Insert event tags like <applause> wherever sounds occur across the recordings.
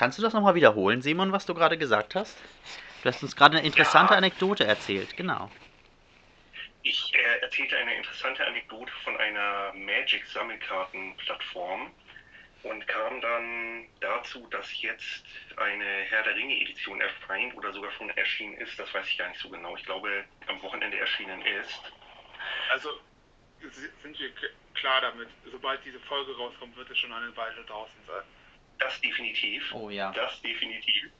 Kannst du das nochmal wiederholen, Simon, was du gerade gesagt hast? Du hast uns gerade eine interessante Ja. Anekdote erzählt, genau. Ich äh, erzählte eine interessante Anekdote von einer Magic-Sammelkarten-Plattform und kam dann dazu, dass jetzt eine Herr der Ringe-Edition erscheint oder sogar schon erschienen ist. Das weiß ich gar nicht so genau. Ich glaube, am Wochenende erschienen ist. Also si- sind wir klar damit. Sobald diese Folge rauskommt, wird es schon eine Weile draußen sein. Das definitiv. Oh ja. Das definitiv.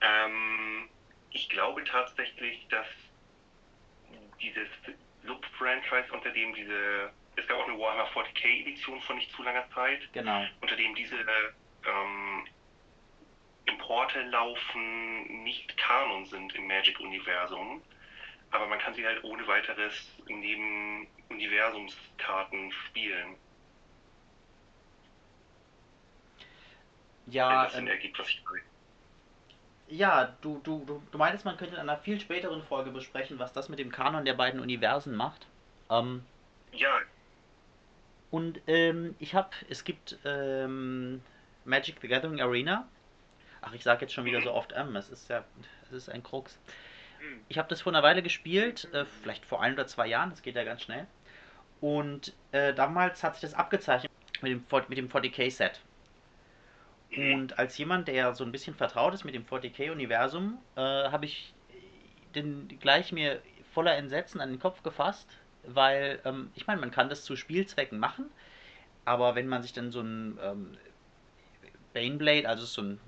Ähm, ich glaube tatsächlich, dass dieses Sub-Franchise, unter dem diese, es gab auch eine Warhammer 40k Edition von nicht zu langer Zeit, Genau. unter dem diese ähm, Importe laufen, nicht Kanon sind im Magic-Universum. Aber man kann sie halt ohne weiteres neben Universumskarten spielen, Ja, das ähm, ergibt, was ich meine. ja, du, du, du, du meinst, man könnte in einer viel späteren Folge besprechen, was das mit dem Kanon der beiden Universen macht. Ähm, Ja, und ähm, ich habe, es gibt ähm, Magic the Gathering Arena. Ach, ich sage jetzt schon wieder so oft M, es ist ja, es ist ein Krux. Hm. Ich habe das vor einer Weile gespielt, äh, vielleicht vor ein oder zwei Jahren, das geht ja ganz schnell. Und äh, damals hat sich das abgezeichnet mit dem, 40 mit dem 40k-Set. Und als jemand, der so ein bisschen vertraut ist mit dem 40k-Universum, äh, habe ich den gleich mir voller Entsetzen an den Kopf gefasst, weil ähm, ich meine, man kann das zu Spielzwecken machen, aber wenn man sich dann so ein ähm, Baneblade, also so ein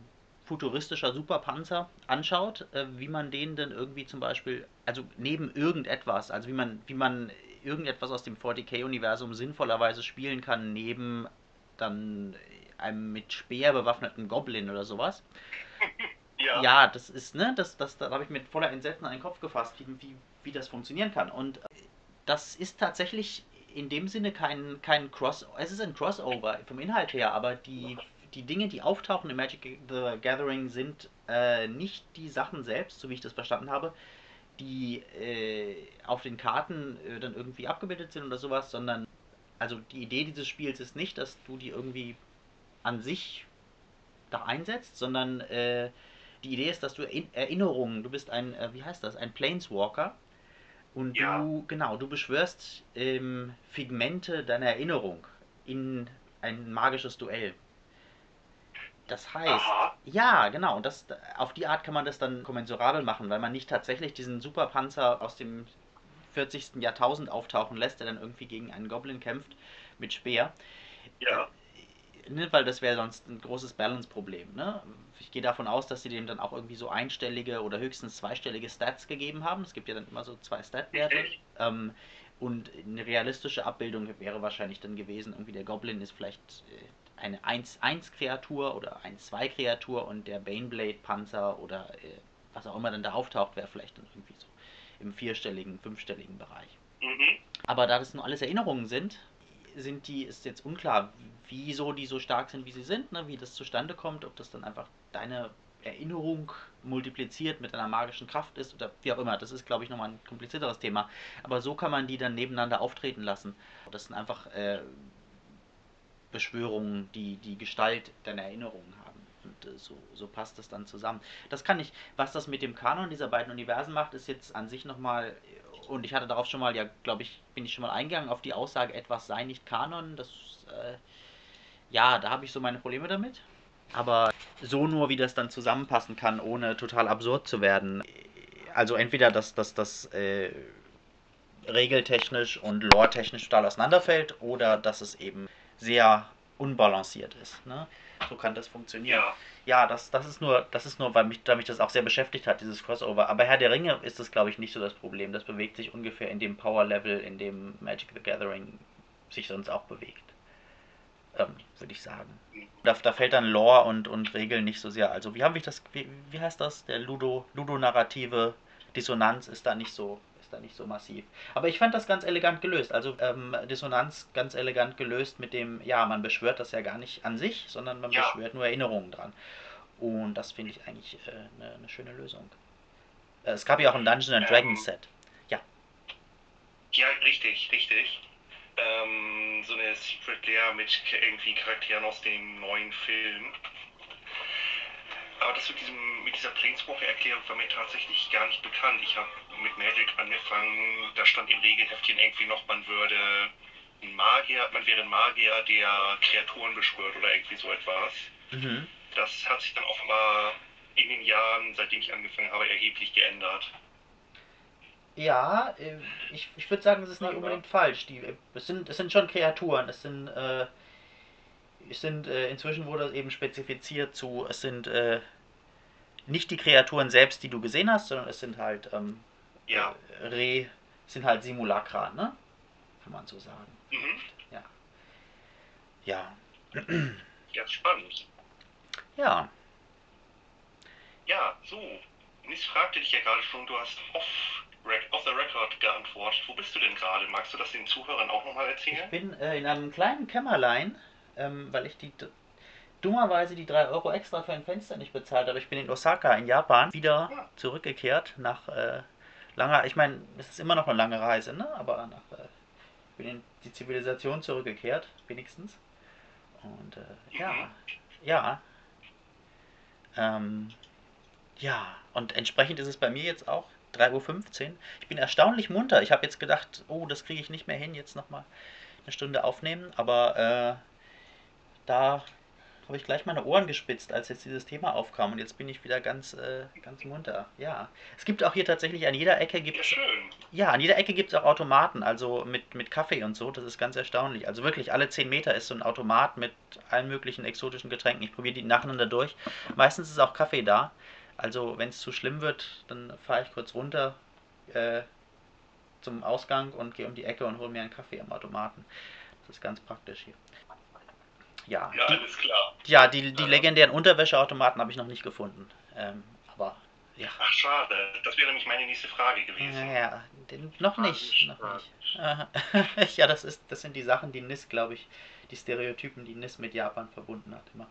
futuristischer Superpanzer anschaut, äh, wie man den dann irgendwie zum Beispiel, also neben irgendetwas, also wie man, wie man irgendetwas aus dem 40k-Universum sinnvollerweise spielen kann, neben dann einem mit Speer bewaffneten Goblin oder sowas. <laughs> ja. Ja, das ist, ne, das, das, da habe ich mit voller Entsetzen an den Kopf gefasst, wie, wie, wie das funktionieren kann. Und das ist tatsächlich in dem Sinne kein, kein Cross, es ist ein Crossover vom Inhalt her, aber die, die Dinge, die auftauchen in Magic the Gathering, sind äh, nicht die Sachen selbst, so wie ich das verstanden habe, die äh, auf den Karten äh, dann irgendwie abgebildet sind oder sowas, sondern also die Idee dieses Spiels ist nicht, dass du die irgendwie an sich da einsetzt, sondern äh, die Idee ist, dass du in Erinnerungen, du bist ein, äh, wie heißt das, ein Planeswalker und Ja. du, genau, du beschwörst ähm, Figmente deiner Erinnerung in ein magisches Duell. Das heißt, Aha. ja, genau, und das, auf die Art kann man das dann kommensurabel machen, weil man nicht tatsächlich diesen Superpanzer aus dem 40. Jahrtausend auftauchen lässt, der dann irgendwie gegen einen Goblin kämpft mit Speer. Ja. Ne, weil das wäre sonst ein großes Balance-Problem. Ne? Ich gehe davon aus, dass sie dem dann auch irgendwie so einstellige oder höchstens zweistellige Stats gegeben haben. Es gibt ja dann immer so zwei Stat-Werte. Ähm, und eine realistische Abbildung wäre wahrscheinlich dann gewesen, irgendwie der Goblin ist vielleicht äh, eine 1-1-Kreatur oder 1-2-Kreatur und der Baneblade-Panzer oder äh, was auch immer dann da auftaucht, wäre vielleicht dann irgendwie so im vierstelligen, fünfstelligen Bereich. Mhm. Aber da das nur alles Erinnerungen sind, sind die, ist jetzt unklar, wieso die so stark sind, wie sie sind, ne? wie das zustande kommt, ob das dann einfach deine Erinnerung multipliziert mit einer magischen Kraft ist oder wie auch immer. Das ist, glaube ich, nochmal ein komplizierteres Thema. Aber so kann man die dann nebeneinander auftreten lassen. Das sind einfach äh, Beschwörungen, die die Gestalt deiner Erinnerungen haben. Und äh, so, so passt das dann zusammen. Das kann ich, was das mit dem Kanon dieser beiden Universen macht, ist jetzt an sich nochmal, und ich hatte darauf schon mal, ja, glaube ich, bin ich schon mal eingegangen auf die Aussage, etwas sei nicht Kanon. Das, äh, ja, da habe ich so meine Probleme damit. Aber so nur, wie das dann zusammenpassen kann, ohne total absurd zu werden. Also entweder, dass das, äh, regeltechnisch und lore-technisch total auseinanderfällt, oder dass es eben sehr unbalanciert ist. Ne? So kann das funktionieren. Ja. Ja, das, das ist nur, das ist nur, weil mich, weil mich das auch sehr beschäftigt hat, dieses Crossover. Aber Herr der Ringe ist das, glaube ich, nicht so das Problem. Das bewegt sich ungefähr in dem Power-Level, in dem Magic the Gathering sich sonst auch bewegt. Ähm, Würde ich sagen. Da, da fällt dann Lore und, und Regeln nicht so sehr. Also wie habe ich das, wie, wie heißt das? Der Ludo, Ludonarrative Dissonanz ist da nicht so, ist da nicht so massiv. Aber ich fand das ganz elegant gelöst. Also ähm, Dissonanz ganz elegant gelöst mit dem, ja, man beschwört das ja gar nicht an sich, sondern man Ja. beschwört nur Erinnerungen dran. Und das finde ich eigentlich äh, eine eine schöne Lösung. Äh, es gab ja auch ein Dungeons and Ähm. Dragons Set. Ja, richtig, richtig. Ähm, so eine Secret Lair mit irgendwie Charakteren aus dem neuen Film. Aber das mit, diesem, mit dieser Planeswalker-Erklärung war mir tatsächlich gar nicht bekannt. Ich habe mit Magic angefangen, da stand im Regelheftchen irgendwie noch, man würde ein Magier, man wäre ein Magier, der Kreaturen beschwört oder irgendwie so etwas. Mhm. Das hat sich dann offenbar in den Jahren, seitdem ich angefangen habe, erheblich geändert. Ja, äh, ich, ich würde sagen, es ist nicht unbedingt falsch. Die, es, sind, es sind schon Kreaturen. Es sind, äh, es sind äh, inzwischen wurde es eben spezifiziert zu, es sind äh, nicht die Kreaturen selbst, die du gesehen hast, sondern es sind halt ähm, Ja. äh, Re, es sind halt Simulacra, ne? Kann man so sagen. Mhm. Ja. Ja, spannend. Ja. Ja, so. Nis fragte dich ja gerade schon, du hast off, off the record geantwortet. Wo bist du denn gerade? Magst du das den Zuhörern auch nochmal Ich erzählen? bin äh, in einem kleinen Kämmerlein, ähm, weil ich die dummerweise die 3 Euro extra für ein Fenster nicht bezahlt habe. Ich bin in Osaka in Japan wieder Ja. zurückgekehrt nach äh, langer, ich meine, es ist immer noch eine lange Reise, ne? Aber nach äh, bin in die Zivilisation zurückgekehrt, wenigstens. Und äh, ja, ja. Ähm, ja, und entsprechend ist es bei mir jetzt auch 3.15 Uhr. Ich bin erstaunlich munter. Ich habe jetzt gedacht, oh, das kriege ich nicht mehr hin, jetzt nochmal eine Stunde aufnehmen. Aber äh, da habe ich gleich meine Ohren gespitzt, als jetzt dieses Thema aufkam. Und jetzt bin ich wieder ganz, äh, ganz munter. Ja. Es gibt auch hier tatsächlich an jeder Ecke Ja, gibt schön. ja, an jeder Ecke gibt es auch Automaten, also mit, mit Kaffee und so, das ist ganz erstaunlich. Also wirklich, alle 10 Meter ist so ein Automat mit allen möglichen exotischen Getränken. Ich probiere die nacheinander durch. Meistens ist auch Kaffee da. Also wenn es zu schlimm wird, dann fahre ich kurz runter äh, zum Ausgang und gehe um die Ecke und hole mir einen Kaffee am Automaten. Das ist ganz praktisch hier. Ja, Ja, die, alles klar. ja, die, die legendären Unterwäscheautomaten habe ich noch nicht gefunden. Ähm, aber ja. Ach, schade. Das wäre nämlich meine nächste Frage gewesen. Ja, den, noch nicht, noch nicht. <laughs> ja, das ist, das sind die Sachen, die NIS, glaube ich, die Stereotypen, die NIS mit Japan verbunden hat immer.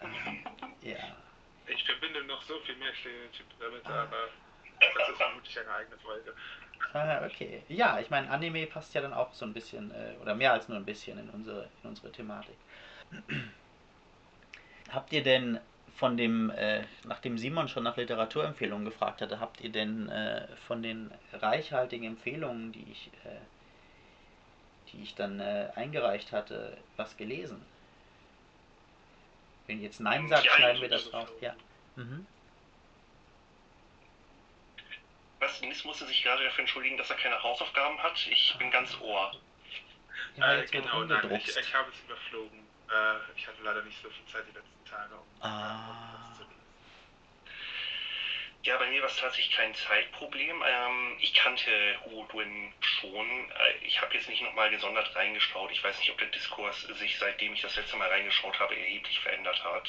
Ähm, ja, Ich verbinde noch so viel mehr Stereotypen damit, Ah. aber das ist vermutlich eine eigene Folge. Ah, okay. Ja, ich meine, Anime passt ja dann auch so ein bisschen, äh, oder mehr als nur ein bisschen in unsere, in unsere Thematik. Habt ihr denn von dem, äh, nachdem Simon schon nach Literaturempfehlungen gefragt hatte, habt ihr denn äh, von den reichhaltigen Empfehlungen, die ich, äh, die ich dann äh, eingereicht hatte, was gelesen? Wenn ihr jetzt Nein sagt, schneiden wir das raus. Ja. Mhm. Was? Nis musste sich gerade dafür entschuldigen, dass er keine Hausaufgaben hat. Ich bin ganz ohr. Ja, äh, genau, nein, ich, ich habe es überflogen. Äh, ich hatte leider nicht so viel Zeit die letzten Tage, um Ah. das zu lesen. Ja, bei mir war es tatsächlich kein Zeitproblem. Ähm, ich kannte Huodwin schon. Äh, ich habe jetzt nicht nochmal gesondert reingeschaut. Ich weiß nicht, ob der Diskurs sich, seitdem ich das letzte Mal reingeschaut habe, erheblich verändert hat.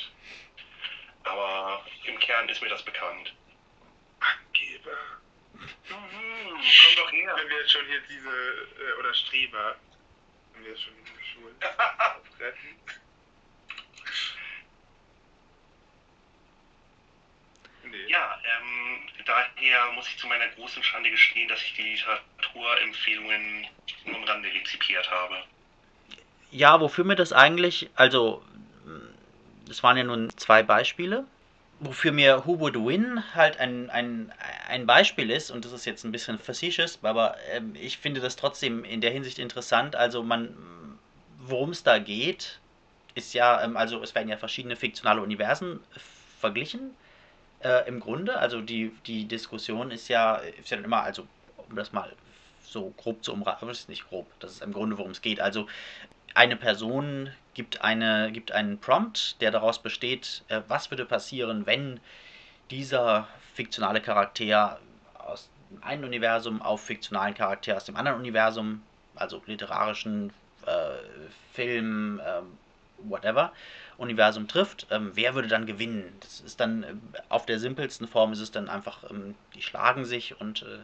Aber im Kern ist mir das bekannt. Angeber. Mhm, komm doch her. Wenn wir jetzt schon hier diese, äh, oder Streber, wenn wir jetzt schon diese Schulen <laughs> retten. Nee. Ja, ähm, daher muss ich zu meiner großen Schande gestehen, dass ich die Literaturempfehlungen nur am Rande rezipiert habe. Ja, wofür mir das eigentlich, also, das waren ja nun zwei Beispiele, wofür mir Who Would Win halt ein, ein, ein Beispiel ist, und das ist jetzt ein bisschen facetious, aber ähm, ich finde das trotzdem in der Hinsicht interessant, also man, worum es da geht, ist ja, ähm, also es werden ja verschiedene fiktionale Universen verglichen, äh, im Grunde, also die, die Diskussion ist ja, ist ja immer, also um das mal so grob zu umreißen, das ist nicht grob, das ist im Grunde, worum es geht, also eine Person gibt, eine, gibt einen Prompt, der daraus besteht, äh, was würde passieren, wenn dieser fiktionale Charakter aus dem einen Universum auf fiktionalen Charakter aus dem anderen Universum, also literarischen, Film, ähm, whatever, Universum trifft, ähm, wer würde dann gewinnen? Das ist dann äh, auf der simpelsten Form ist es dann einfach, ähm, die schlagen sich und äh,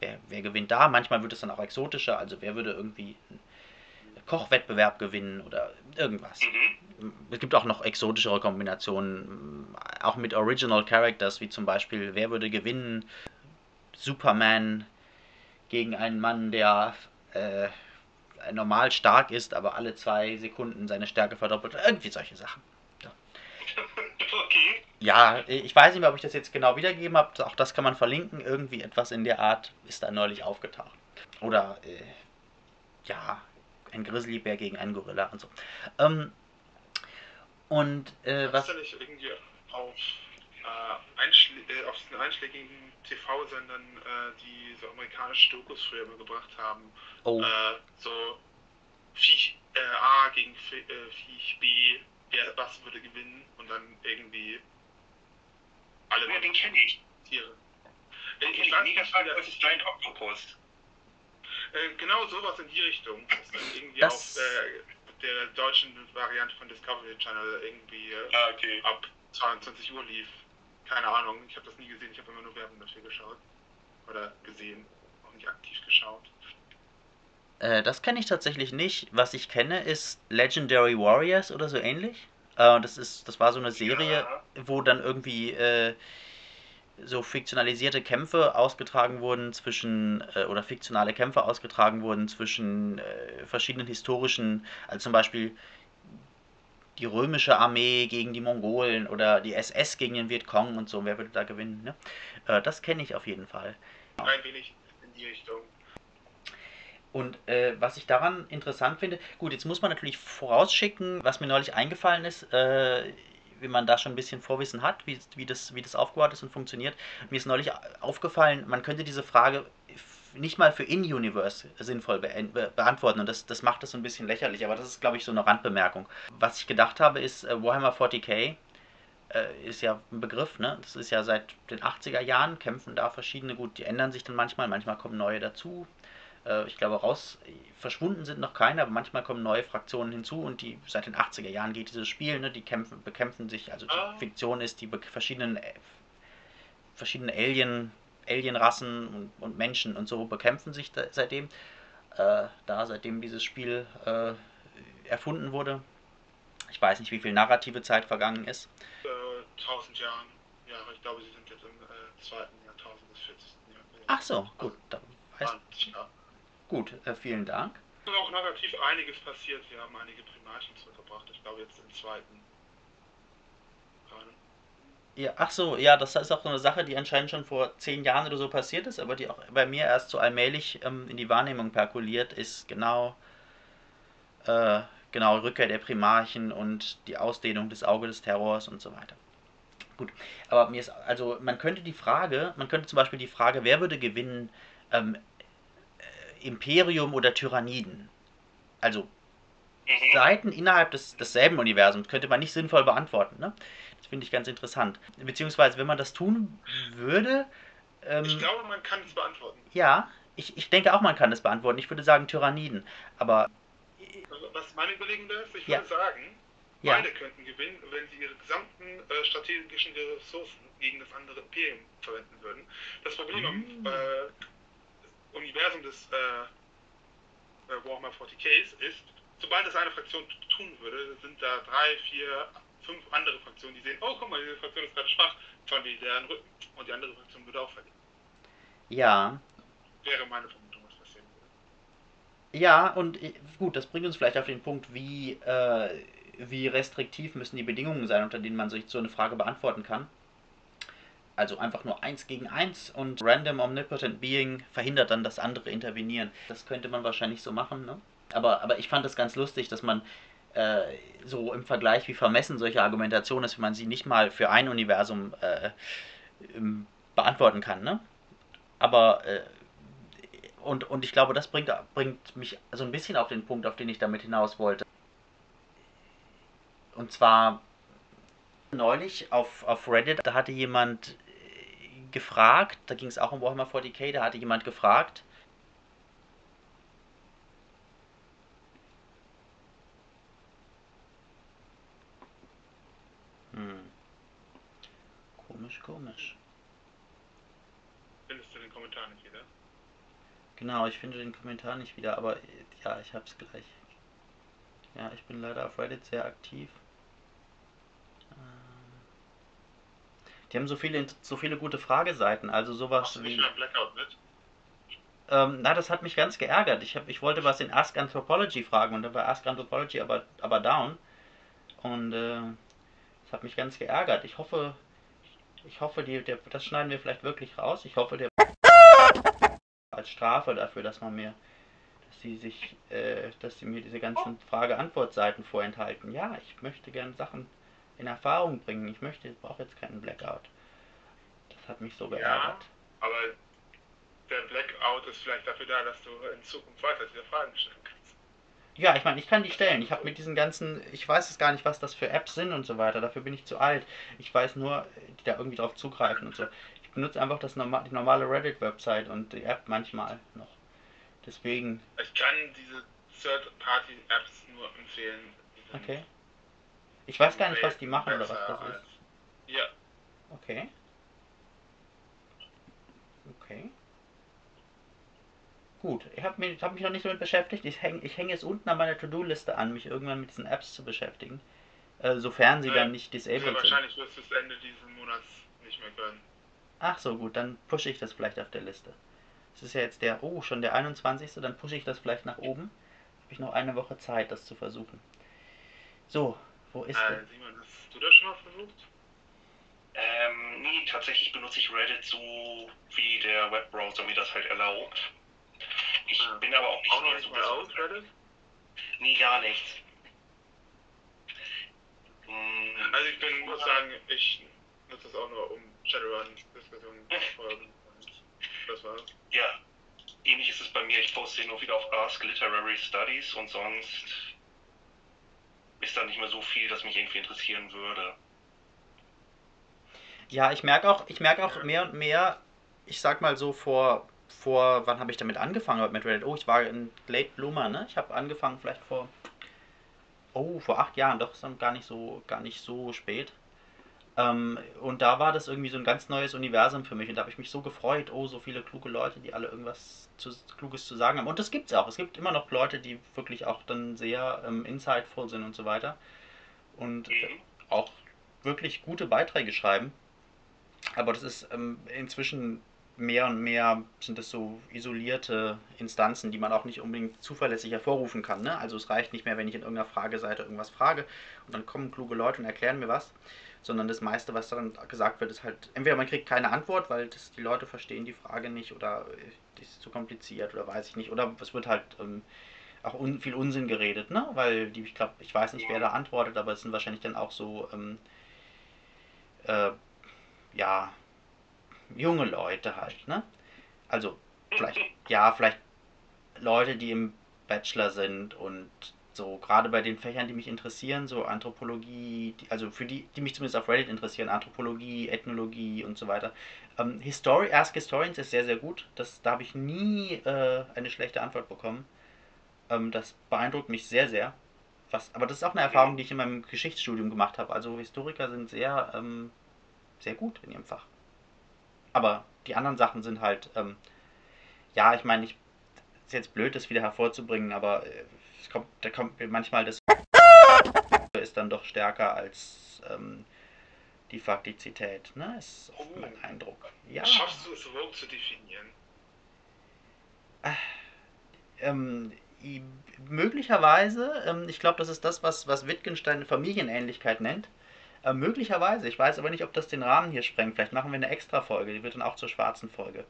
wer, wer gewinnt da? Manchmal wird es dann auch exotischer, also wer würde irgendwie einen Kochwettbewerb gewinnen oder irgendwas. Mhm. Es gibt auch noch exotischere Kombinationen, auch mit Original Characters, wie zum Beispiel, wer würde gewinnen? Superman gegen einen Mann, der äh, normal stark ist, aber alle zwei Sekunden seine Stärke verdoppelt. Irgendwie solche Sachen. <laughs> Okay. Ja, ich weiß nicht mehr, ob ich das jetzt genau wiedergegeben habe. Auch das kann man verlinken. Irgendwie etwas in der Art ist da neulich aufgetaucht. Oder, äh, ja, ein Grizzlybär gegen einen Gorilla und so. Ähm, und, äh, was. Hast du nicht irgendwie auf, äh, Einschlä äh, auf den einschlägigen TV-Sendern, äh, die so amerikanische Dokus früher immer gebracht haben, Oh, äh, so Viech äh, A gegen äh, Viech B, wer was würde gewinnen und dann irgendwie alle Ja, den kenne ich. Tiere. Äh, Den ich ich. weiß nicht, das vs. Giant Octopus. Genau sowas in die Richtung. Das ist dann irgendwie Das- auf äh, der deutschen Variante von Discovery Channel irgendwie Ah, okay. ab 22 Uhr lief. Keine Ahnung, ich habe das nie gesehen, ich habe immer nur Werbung dafür geschaut. Oder gesehen, auch nicht aktiv geschaut. äh, das kenne ich tatsächlich nicht. Was ich kenne, ist Legendary Warriors oder so ähnlich. Äh, das ist, das war so eine Serie, Ja. wo dann irgendwie äh, so fiktionalisierte Kämpfe ausgetragen wurden zwischen, äh, oder fiktionale Kämpfe ausgetragen wurden zwischen äh, verschiedenen historischen, also zum Beispiel die römische Armee gegen die Mongolen oder die SS gegen den Vietcong und so, wer würde da gewinnen, ne? Äh, das kenne ich auf jeden Fall. Ein wenig in die Richtung. Und äh, was ich daran interessant finde, gut, jetzt muss man natürlich vorausschicken, was mir neulich eingefallen ist, äh, wenn man da schon ein bisschen Vorwissen hat, wie, wie, das, wie das aufgebaut ist und funktioniert. Mir ist neulich aufgefallen, man könnte diese Frage nicht mal für In-Universe sinnvoll be beantworten und das, das macht es so ein bisschen lächerlich, aber das ist, glaube ich, so eine Randbemerkung. Was ich gedacht habe, ist äh, Warhammer 40k äh, ist ja ein Begriff, ne? Das ist ja seit den 80er Jahren, kämpfen da verschiedene, gut, die ändern sich dann manchmal, manchmal kommen neue dazu. Äh, ich glaube, raus, verschwunden sind noch keine, aber manchmal kommen neue Fraktionen hinzu und die seit den 80er Jahren geht dieses Spiel, ne? Die kämpfen, bekämpfen sich, also die Ah. Fiktion ist, die verschiedenen, äh, verschiedene Alien, Alienrassen und, und Menschen und so bekämpfen sich da, seitdem. Äh, da, seitdem dieses Spiel äh, erfunden wurde. Ich weiß nicht, wie viel narrative Zeit vergangen ist. Äh, 1000 Jahren. Ja, aber ich glaube, sie sind jetzt im äh, zweiten Jahrtausend des 40. Jahrhunderts. Ach so, gut. Da weiß, 20, ja. gut, äh, vielen Dank. Es ist auch narrativ einiges passiert. Wir haben einige Primarchen zurückgebracht. Ich glaube, jetzt im zweiten. Ja, ach so, ja, das ist auch so eine Sache, die anscheinend schon vor zehn Jahren oder so passiert ist, aber die auch bei mir erst so allmählich ähm, in die Wahrnehmung perkuliert ist, genau, äh, genau, Rückkehr der Primarchen und die Ausdehnung des Auge des Terrors und so weiter. Gut, aber mir ist, also man könnte die Frage, man könnte zum Beispiel die Frage, wer würde gewinnen, ähm, äh, Imperium oder Tyranniden? Also Mhm. Seiten innerhalb des, desselben Universums könnte man nicht sinnvoll beantworten. Ne? Das finde ich ganz interessant. Beziehungsweise, wenn man das tun würde, ähm, Ich glaube, man kann es beantworten. ja, ich, ich denke auch, man kann das beantworten. Ich würde sagen Tyranniden. Aber Also, was meine Überlegung da ist, ich Ja. würde sagen, Ja. beide könnten gewinnen, wenn sie ihre gesamten äh, strategischen Ressourcen gegen das andere Imperium verwenden würden. Das Problem Mm. am äh, Universum des äh, äh, Warhammer 40ks ist, sobald es eine Fraktion tun würde, sind da drei, vier, fünf andere Fraktionen, die sehen, oh guck mal, diese Fraktion ist gerade schwach, schauen die deren Rücken. Und die andere Fraktion würde auch verlieren. ja, Wäre meine Vermutung, was passieren würde. ja, und äh, gut, das bringt uns vielleicht auf den Punkt, wie, äh, wie restriktiv müssen die Bedingungen sein, unter denen man sich so eine Frage beantworten kann. Also einfach nur eins gegen eins und Random Omnipotent Being verhindert dann, dass andere intervenieren. Das könnte man wahrscheinlich so machen, ne? Aber, aber ich fand das ganz lustig, dass man äh, so im Vergleich, wie vermessen solche Argumentation ist, wenn man sie nicht mal für ein Universum äh, beantworten kann, ne? Aber äh, und, und ich glaube, das bringt, bringt mich so ein bisschen auf den Punkt, auf den ich damit hinaus wollte. Und zwar neulich auf, auf Reddit, da hatte jemand äh, gefragt, da ging es auch um Warhammer 40k, da hatte jemand gefragt, hm. Komisch, komisch. Findest du den Kommentar nicht wieder? Genau, ich finde den Kommentar nicht wieder, aber ja, ich hab's gleich. Ja, ich bin leider auf Reddit sehr aktiv. Ähm, Die haben so viele, so viele gute Frageseiten, also sowas du nicht wie. Blackout mit? Ähm, na, das hat mich ganz geärgert. Ich, hab, ich wollte was in Ask Anthropology fragen und dann war Ask Anthropology aber, aber down. Und äh, das hat mich ganz geärgert. Ich hoffe, Ich hoffe, die, der, das schneiden wir vielleicht wirklich raus. Ich hoffe, der <laughs> als Strafe dafür, dass man mir, dass sie sich, äh, dass sie mir diese ganzen Frage-Antwort-Seiten vorenthalten. Ja, ich möchte gerne Sachen in Erfahrung bringen. Ich möchte, ich brauche jetzt keinen Blackout. Das hat mich so geärgert. Ja, aber der Blackout ist vielleicht dafür da, dass du in Zukunft weiter diese Fragen stellen kannst. Ja, ich meine, ich kann die stellen. Ich habe mit diesen ganzen, ich weiß es gar nicht, was das für Apps sind und so weiter. Dafür bin ich zu alt. Ich weiß nur, die da irgendwie drauf zugreifen und so. Ich benutze einfach das norma die normale Reddit-Website und die App manchmal noch. Deswegen. Ich kann diese Third-Party-Apps nur empfehlen. Okay. Ich weiß gar nicht, was die machen oder was das ist. Ja. Okay. Gut, ich habe mich, hab mich noch nicht damit beschäftigt. Ich hänge ich häng es unten an meiner To-Do-Liste an, mich irgendwann mit diesen Apps zu beschäftigen. Äh, sofern sie Ja, dann nicht Ja, disabled sind. wahrscheinlich wirst du es Ende dieses Monats nicht mehr können. Ach so, gut, dann pushe ich das vielleicht auf der Liste. Es ist ja jetzt der, oh, schon der 21. Dann pushe ich das vielleicht nach oben. Habe ich noch eine Woche Zeit, das zu versuchen. So, wo ist Äh, der? Simon, hast du das schon mal versucht? Ähm, nee, tatsächlich benutze ich Reddit so, wie der Webbrowser mir das halt erlaubt. Ich Ah. bin aber auch nicht Auch noch mehr nicht so mal aus, Reddit? Nee, gar nichts. Hm, Also ich bin, muss sagen, ich nutze das auch nur, um Shadowrun-Diskussionen zu folgen. Das war's. ja, ähnlich ist es bei mir. Ich poste nur wieder auf Ask Literary Studies und sonst ist da nicht mehr so viel, das mich irgendwie interessieren würde. Ja, ich merke auch, ich merke auch mehr und mehr, ich sag mal so vor, vor, wann habe ich damit angefangen mit Reddit? Oh, ich war ein Late Bloomer, ne? Ich habe angefangen vielleicht vor, oh, vor acht Jahren, doch ist dann gar nicht so, gar nicht so spät. Ähm, und da war das irgendwie so ein ganz neues Universum für mich und da habe ich mich so gefreut, oh, so viele kluge Leute, die alle irgendwas zu, Kluges zu sagen haben. Und das gibt's auch. Es gibt immer noch Leute, die wirklich auch dann sehr ähm, insightful sind und so weiter. Und äh, Mhm. auch wirklich gute Beiträge schreiben. Aber das ist ähm, inzwischen mehr und mehr sind das so isolierte Instanzen, die man auch nicht unbedingt zuverlässig hervorrufen kann. Ne? Also es reicht nicht mehr, wenn ich in irgendeiner Frageseite irgendwas frage und dann kommen kluge Leute und erklären mir was, sondern das meiste, was dann gesagt wird, ist halt, entweder man kriegt keine Antwort, weil das, die Leute verstehen die Frage nicht oder äh, die ist zu kompliziert oder weiß ich nicht, oder es wird halt ähm, auch un, viel Unsinn geredet, ne? Weil die, ich glaube, ich weiß nicht, wer da antwortet, aber es sind wahrscheinlich dann auch so, ähm, äh, ja, junge Leute halt, ne? Also, vielleicht, ja, vielleicht Leute, die im Bachelor sind und so, gerade bei den Fächern, die mich interessieren, so Anthropologie, die, also für die, die mich zumindest auf Reddit interessieren, Anthropologie, Ethnologie und so weiter. Ähm, History, Ask Historians ist sehr, sehr gut. Das, da habe ich nie äh, eine schlechte Antwort bekommen. Ähm, das beeindruckt mich sehr, sehr. Was, aber das ist auch eine Erfahrung, die ich in meinem Geschichtsstudium gemacht habe. Also Historiker sind sehr, ähm, sehr gut in ihrem Fach. Aber die anderen Sachen sind halt, ähm, ja, ich meine, ich ist jetzt blöd, das wieder hervorzubringen, aber äh, es kommt, da kommt mir manchmal das ist dann doch stärker als ähm, die Faktizität, ne? Ist oft Oh. mein Eindruck. Ja. Schaffst du es überhaupt zu definieren? Ähm, i- möglicherweise, ähm, ich glaube, das ist das, was, was Wittgenstein Familienähnlichkeit nennt. Äh, möglicherweise, ich weiß aber nicht, ob das den Rahmen hier sprengt. Vielleicht machen wir eine extra Folge, die wird dann auch zur schwarzen Folge,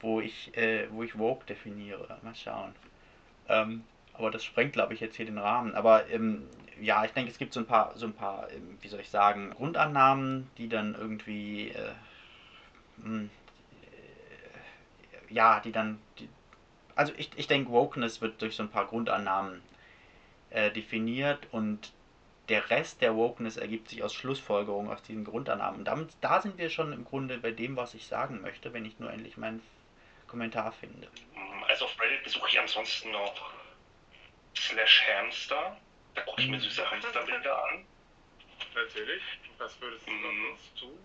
wo ich, äh, wo ich Vogue definiere. Mal schauen. Ähm, aber das sprengt, glaube ich, jetzt hier den Rahmen. Aber ähm, ja, ich denke, es gibt so ein paar, so ein paar, ähm, wie soll ich sagen, Grundannahmen, die dann irgendwie, äh, mh, äh, ja, die dann, die, also ich, ich denke, Wokeness wird durch so ein paar Grundannahmen äh, definiert und der Rest der Wokeness ergibt sich aus Schlussfolgerungen aus diesen Grundannahmen. Damit, da sind wir schon im Grunde bei dem, was ich sagen möchte, wenn ich nur endlich meinen Kommentar finde. Also auf Reddit besuche ich ansonsten noch Slash Hamster. Da gucke ich mir süße Hamsterbilder an. Natürlich. Was würdest du Mhm. sonst tun?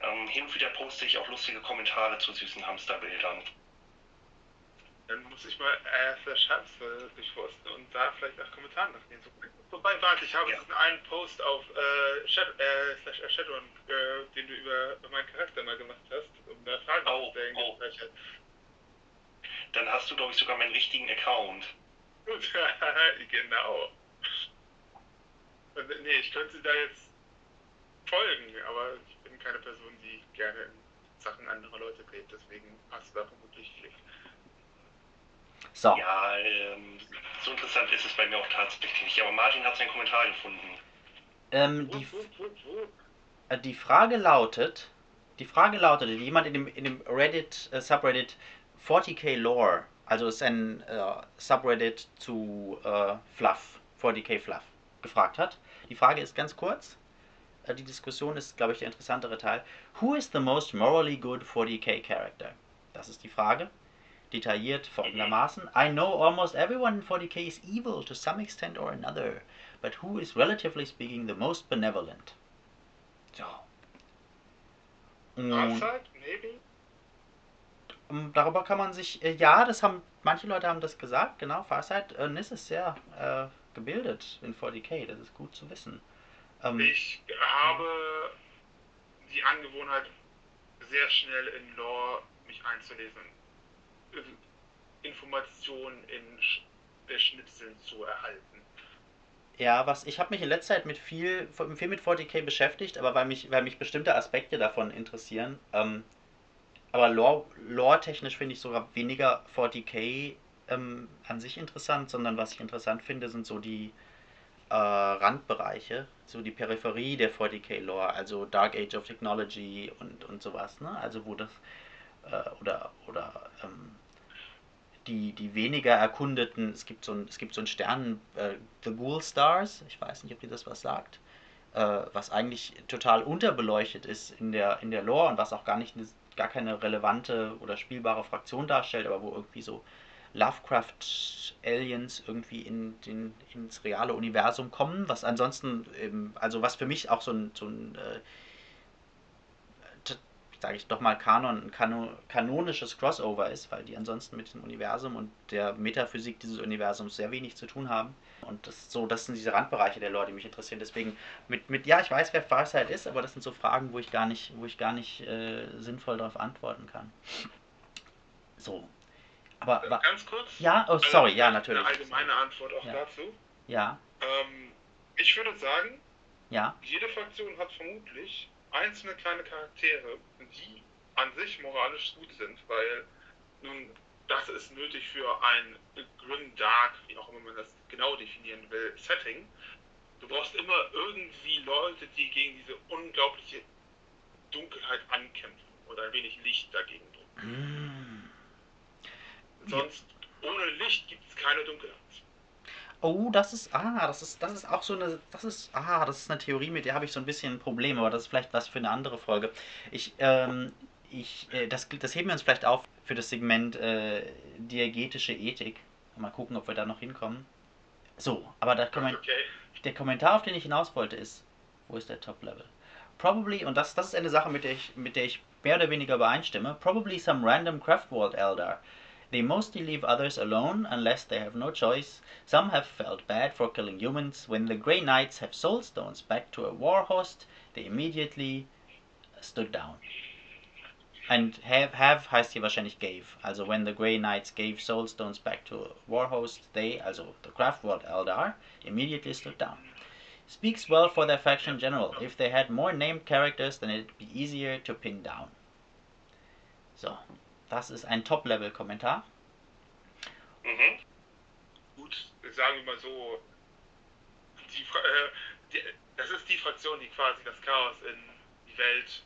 Ähm, hin und wieder poste ich auch lustige Kommentare zu süßen Hamsterbildern. Dann muss ich mal äh, Slash Hamster durchforsten und da vielleicht nach Kommentaren nachgehen. So, wobei, warte, ich habe Ja. diesen einen Post auf äh, Shadow, äh, Slash äh, Shadowrun, äh, den du über meinen Charakter mal gemacht hast, um da Fragen Oh, zu stellen. oh. Dann hast du, glaube ich, sogar meinen richtigen Account. Gut, <laughs> genau. Und, nee, ich könnte da jetzt folgen, aber ich bin keine Person, die gerne in Sachen anderer Leute redet, deswegen hast du da vermutlich Klick. So. Ja, ähm, so interessant ist es bei mir auch tatsächlich nicht. Aber Martin hat seinen Kommentar gefunden. Ähm, die, äh, die Frage lautet, die Frage lautete, jemand in dem, in dem Reddit, äh, Subreddit 40k Lore, also ist ein äh, Subreddit zu äh, Fluff, 40k Fluff, gefragt hat. Die Frage ist ganz kurz. Äh, die Diskussion ist, glaube ich, der interessantere Teil. Who is the most morally good 40k character? Das ist die Frage. Detailliert folgendermaßen. I know almost everyone in 40k is evil to some extent or another, but who is relatively speaking the most benevolent? So. Und ähm, darüber kann man sich, äh, ja, das haben, manche Leute haben das gesagt, genau, Farsight, äh, Nis ist sehr äh, gebildet in 40k, das ist gut zu wissen. Ähm, Ich habe die Angewohnheit, sehr schnell in Lore mich einzulesen. Informationen in Sch Schnipseln zu erhalten. Ja, was ich habe mich in letzter Zeit mit viel, viel mit 40k beschäftigt, aber weil mich, weil mich bestimmte Aspekte davon interessieren. Ähm, aber lore, lore-technisch finde ich sogar weniger 40k ähm, an sich interessant, sondern was ich interessant finde, sind so die äh, Randbereiche, so die Peripherie der 40k Lore, also Dark Age of Technology und, und sowas, ne? Also wo das äh, oder oder ähm, die, die weniger erkundeten, es gibt so ein, es gibt so einen Stern, äh, The Ghoul Stars, ich weiß nicht, ob dir das was sagt, äh, was eigentlich total unterbeleuchtet ist in der, in der Lore und was auch gar nicht eine, gar keine relevante oder spielbare Fraktion darstellt, aber wo irgendwie so Lovecraft-Aliens irgendwie in den, ins reale Universum kommen, was ansonsten, eben, also was für mich auch so ein, so ein äh, sage ich doch mal, Kanon, ein Kano, kanonisches Crossover ist, weil die ansonsten mit dem Universum und der Metaphysik dieses Universums sehr wenig zu tun haben. Und das so, das sind diese Randbereiche der Leute, die mich interessieren. Deswegen mit, mit ja, ich weiß, wer Farsight ist, aber das sind so Fragen, wo ich gar nicht, wo ich gar nicht äh, sinnvoll darauf antworten kann. So. Aber, aber Ganz kurz? ja, oh, Also, sorry, ja, natürlich. Eine allgemeine Antwort auch Ja. dazu. Ja, Ähm, ich würde sagen, ja, jede Fraktion hat vermutlich einzelne kleine Charaktere, die an sich moralisch gut sind, weil nun das ist nötig für ein Grim Dark, wie auch immer man das genau definieren will, Setting. Du brauchst immer irgendwie Leute, die gegen diese unglaubliche Dunkelheit ankämpfen oder ein wenig Licht dagegen bringen. Mm. Sonst ohne Licht gibt es keine Dunkelheit. Oh, das ist, ah, das ist, das ist auch so eine, das ist, ah, das ist eine Theorie, mit der habe ich so ein bisschen ein Problem, aber das ist vielleicht was für eine andere Folge. Ich, ähm, ich, äh, das, das heben wir uns vielleicht auf für das Segment äh, diegetische Ethik. Mal gucken, ob wir da noch hinkommen. So, aber der, Komment Okay. der Kommentar, auf den ich hinaus wollte, ist, wo ist der Top-Level? Probably, und das, das ist eine Sache, mit der, ich, mit der ich mehr oder weniger übereinstimme, probably some random Craftworld Elder. They mostly leave others alone unless they have no choice. Some have felt bad for killing humans. When the Grey Knights have soul stones back to a war host, they immediately stood down. And have, have heißt hier wahrscheinlich gave. Also when the Grey Knights gave soul stones back to a war host, they, also the Craftworld Eldar, immediately stood down. Speaks well for their faction in general. If they had more named characters, then it'd be easier to pin down. So, das ist ein Top-Level-Kommentar. Mhm. Gut, sagen wir mal so, die, äh, die, das ist die Fraktion, die quasi das Chaos in die Welt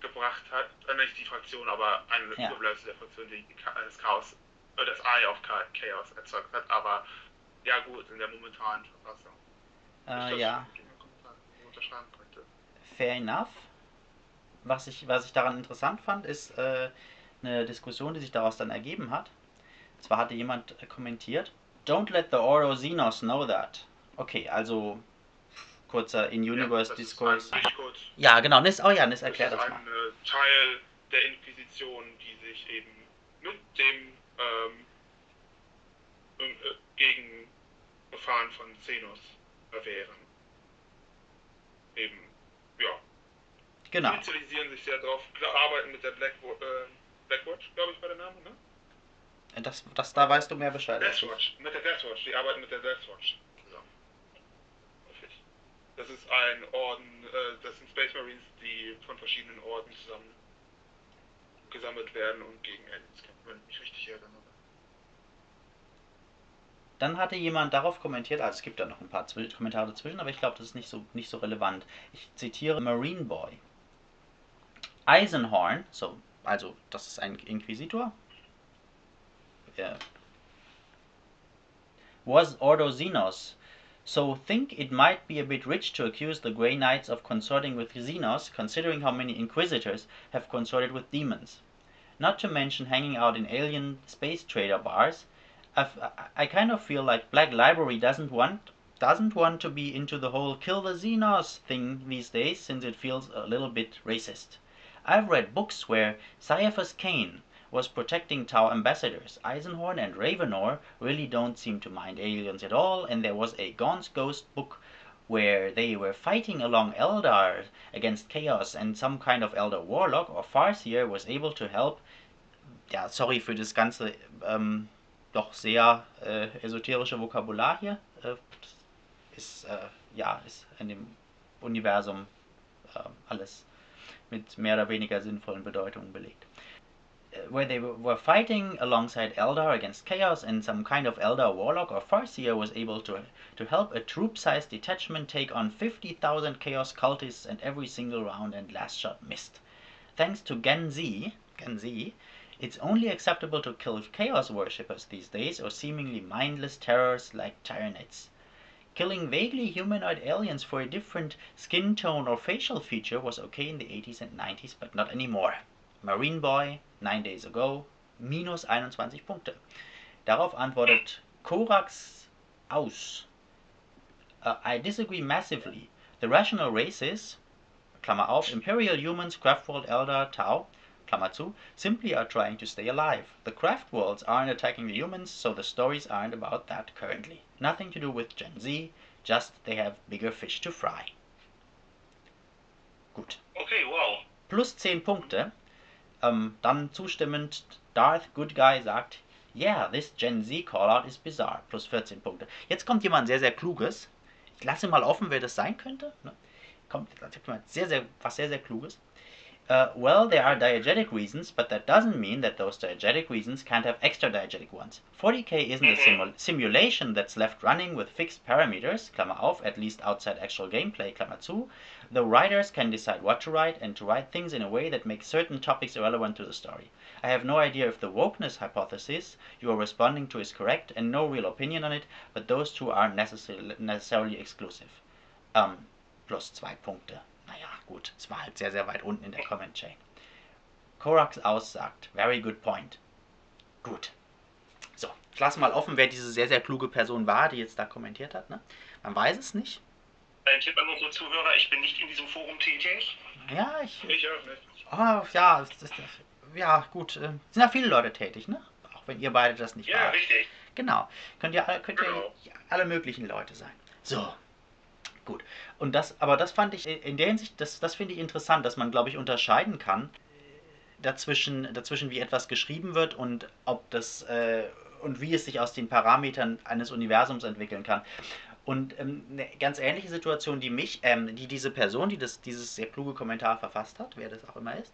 gebracht hat. Äh, nicht die Fraktion, aber eine Ja. Der Fraktion, die das Chaos, äh, das Eye of Cha- Chaos erzeugt hat. Aber ja gut, in der momentanen Verfassung. Äh, ja, fair enough. Was ich, was ich daran interessant fand, ist äh, eine Diskussion, die sich daraus dann ergeben hat. Zwar hatte jemand äh, kommentiert, Don't let the Orozinos know that. Okay, also kurzer In-Universe Ja, das. Ja, genau, Nis, oh ja, Nis, Das erklär ist das mal. ein äh, Teil der Inquisition, die sich eben mit dem ähm, äh, gegen Gefahren von Xenos erwehren. Eben, ja. Genau. Spezialisieren sich sehr darauf, arbeiten mit der Black, äh, Blackwatch, glaube ich, war der Name, ne? Das, das, da weißt du mehr Bescheid. Deathwatch, mit der Deathwatch, die arbeiten mit der Deathwatch zusammen. Das ist ein Orden, äh, das sind Space Marines, die von verschiedenen Orden zusammen gesammelt werden und gegen Aliens kämpfen, wenn ich mich richtig erinnere. Dann hatte jemand darauf kommentiert, also es gibt da noch ein paar Kommentare dazwischen, aber ich glaube, das ist nicht so, nicht so relevant. Ich zitiere Marine Boy. Eisenhorn, so, also das ist ein Inquisitor, yeah. was Ordo Xenos. So think it might be a bit rich to accuse the Grey Knights of consorting with Xenos, considering how many Inquisitors have consorted with demons. Not to mention hanging out in alien space trader bars. I've, I kind of feel like Black Library doesn't want doesn't want to be into the whole kill the Xenos thing these days, since it feels a little bit racist. I've read books where Caiaphas Cain was protecting Tau ambassadors. Eisenhorn and Ravenor really don't seem to mind aliens at all, and there was a Gaunt's Ghost book where they were fighting along Eldar against Chaos and some kind of Elder Warlock or Farseer was able to help. Ja, sorry für das ganze ähm, doch sehr äh, esoterische Vokabular hier. Äh, ist, äh, ja, ist in dem Universum äh, alles mit mehr oder weniger sinnvollen Bedeutungen belegt. Äh, where they were fighting alongside Eldar against Chaos, and some kind of Eldar warlock or Farseer was able to, to help a troop-sized detachment take on 50,000 Chaos cultists, and every single round and last shot missed. Thanks to Genzi, Genzi, it's only acceptable to kill Chaos worshippers these days, or seemingly mindless terrors like Tyranids. Killing vaguely humanoid aliens for a different skin tone or facial feature was okay in the 80s and 90s, but not anymore. Marine Boy, Nine Days Ago, minus 21 Punkte. Darauf antwortet Korax aus. Uh, I disagree massively. The rational races, Klammer auf, Imperial Humans, Craftworld Elder, Tau, Klammer zu, simply are trying to stay alive. The craft worlds aren't attacking the humans, so the stories aren't about that currently. Nothing to do with Gen Z, just they have bigger fish to fry. Gut. Okay, wow. Plus 10 Punkte. Ähm, dann zustimmend, Darth Good Guy sagt, Yeah, this Gen Z Callout is bizarre. Plus 14 Punkte. Jetzt kommt jemand sehr, sehr Kluges. Ich lasse mal offen, wer das sein könnte. Ne? Kommt jemand sehr, sehr, was sehr, sehr Kluges. Uh, well, there are diegetic reasons, but that doesn't mean that those diegetic reasons can't have extra diegetic ones. 40k isn't a simu simulation that's left running with fixed parameters, Klammer auf, at least outside actual gameplay, Klammer zu. The writers can decide what to write and to write things in a way that makes certain topics irrelevant to the story. I have no idea if the wokeness hypothesis you are responding to is correct and no real opinion on it, but those two aren't necessarily, necessarily exclusive. Um, plus zwei Punkte. Naja, gut, es war halt sehr, sehr weit unten in der Comment Chain. Korax aussagt, very good point. Gut. So, ich lasse mal offen, wer diese sehr, sehr kluge Person war, die jetzt da kommentiert hat. Ne? Man weiß es nicht. Ein Tipp an unsere Zuhörer, ich bin nicht in diesem Forum tätig. Ja, ich. Ich auch nicht. Oh, ja, das, das, ja, gut. Äh, sind ja viele Leute tätig, ne? Auch wenn ihr beide das nicht Ja, wart. richtig. Genau. Könnt ihr, könnt ihr Genau. alle möglichen Leute sein. So. Gut. Und das, aber das fand ich in der Hinsicht, das, das finde ich interessant, dass man, glaube ich, unterscheiden kann dazwischen, dazwischen, wie etwas geschrieben wird und ob das äh, und wie es sich aus den Parametern eines Universums entwickeln kann. Und ähm, eine ganz ähnliche Situation, die mich, ähm, die diese Person, die das, dieses sehr kluge Kommentar verfasst hat, wer das auch immer ist,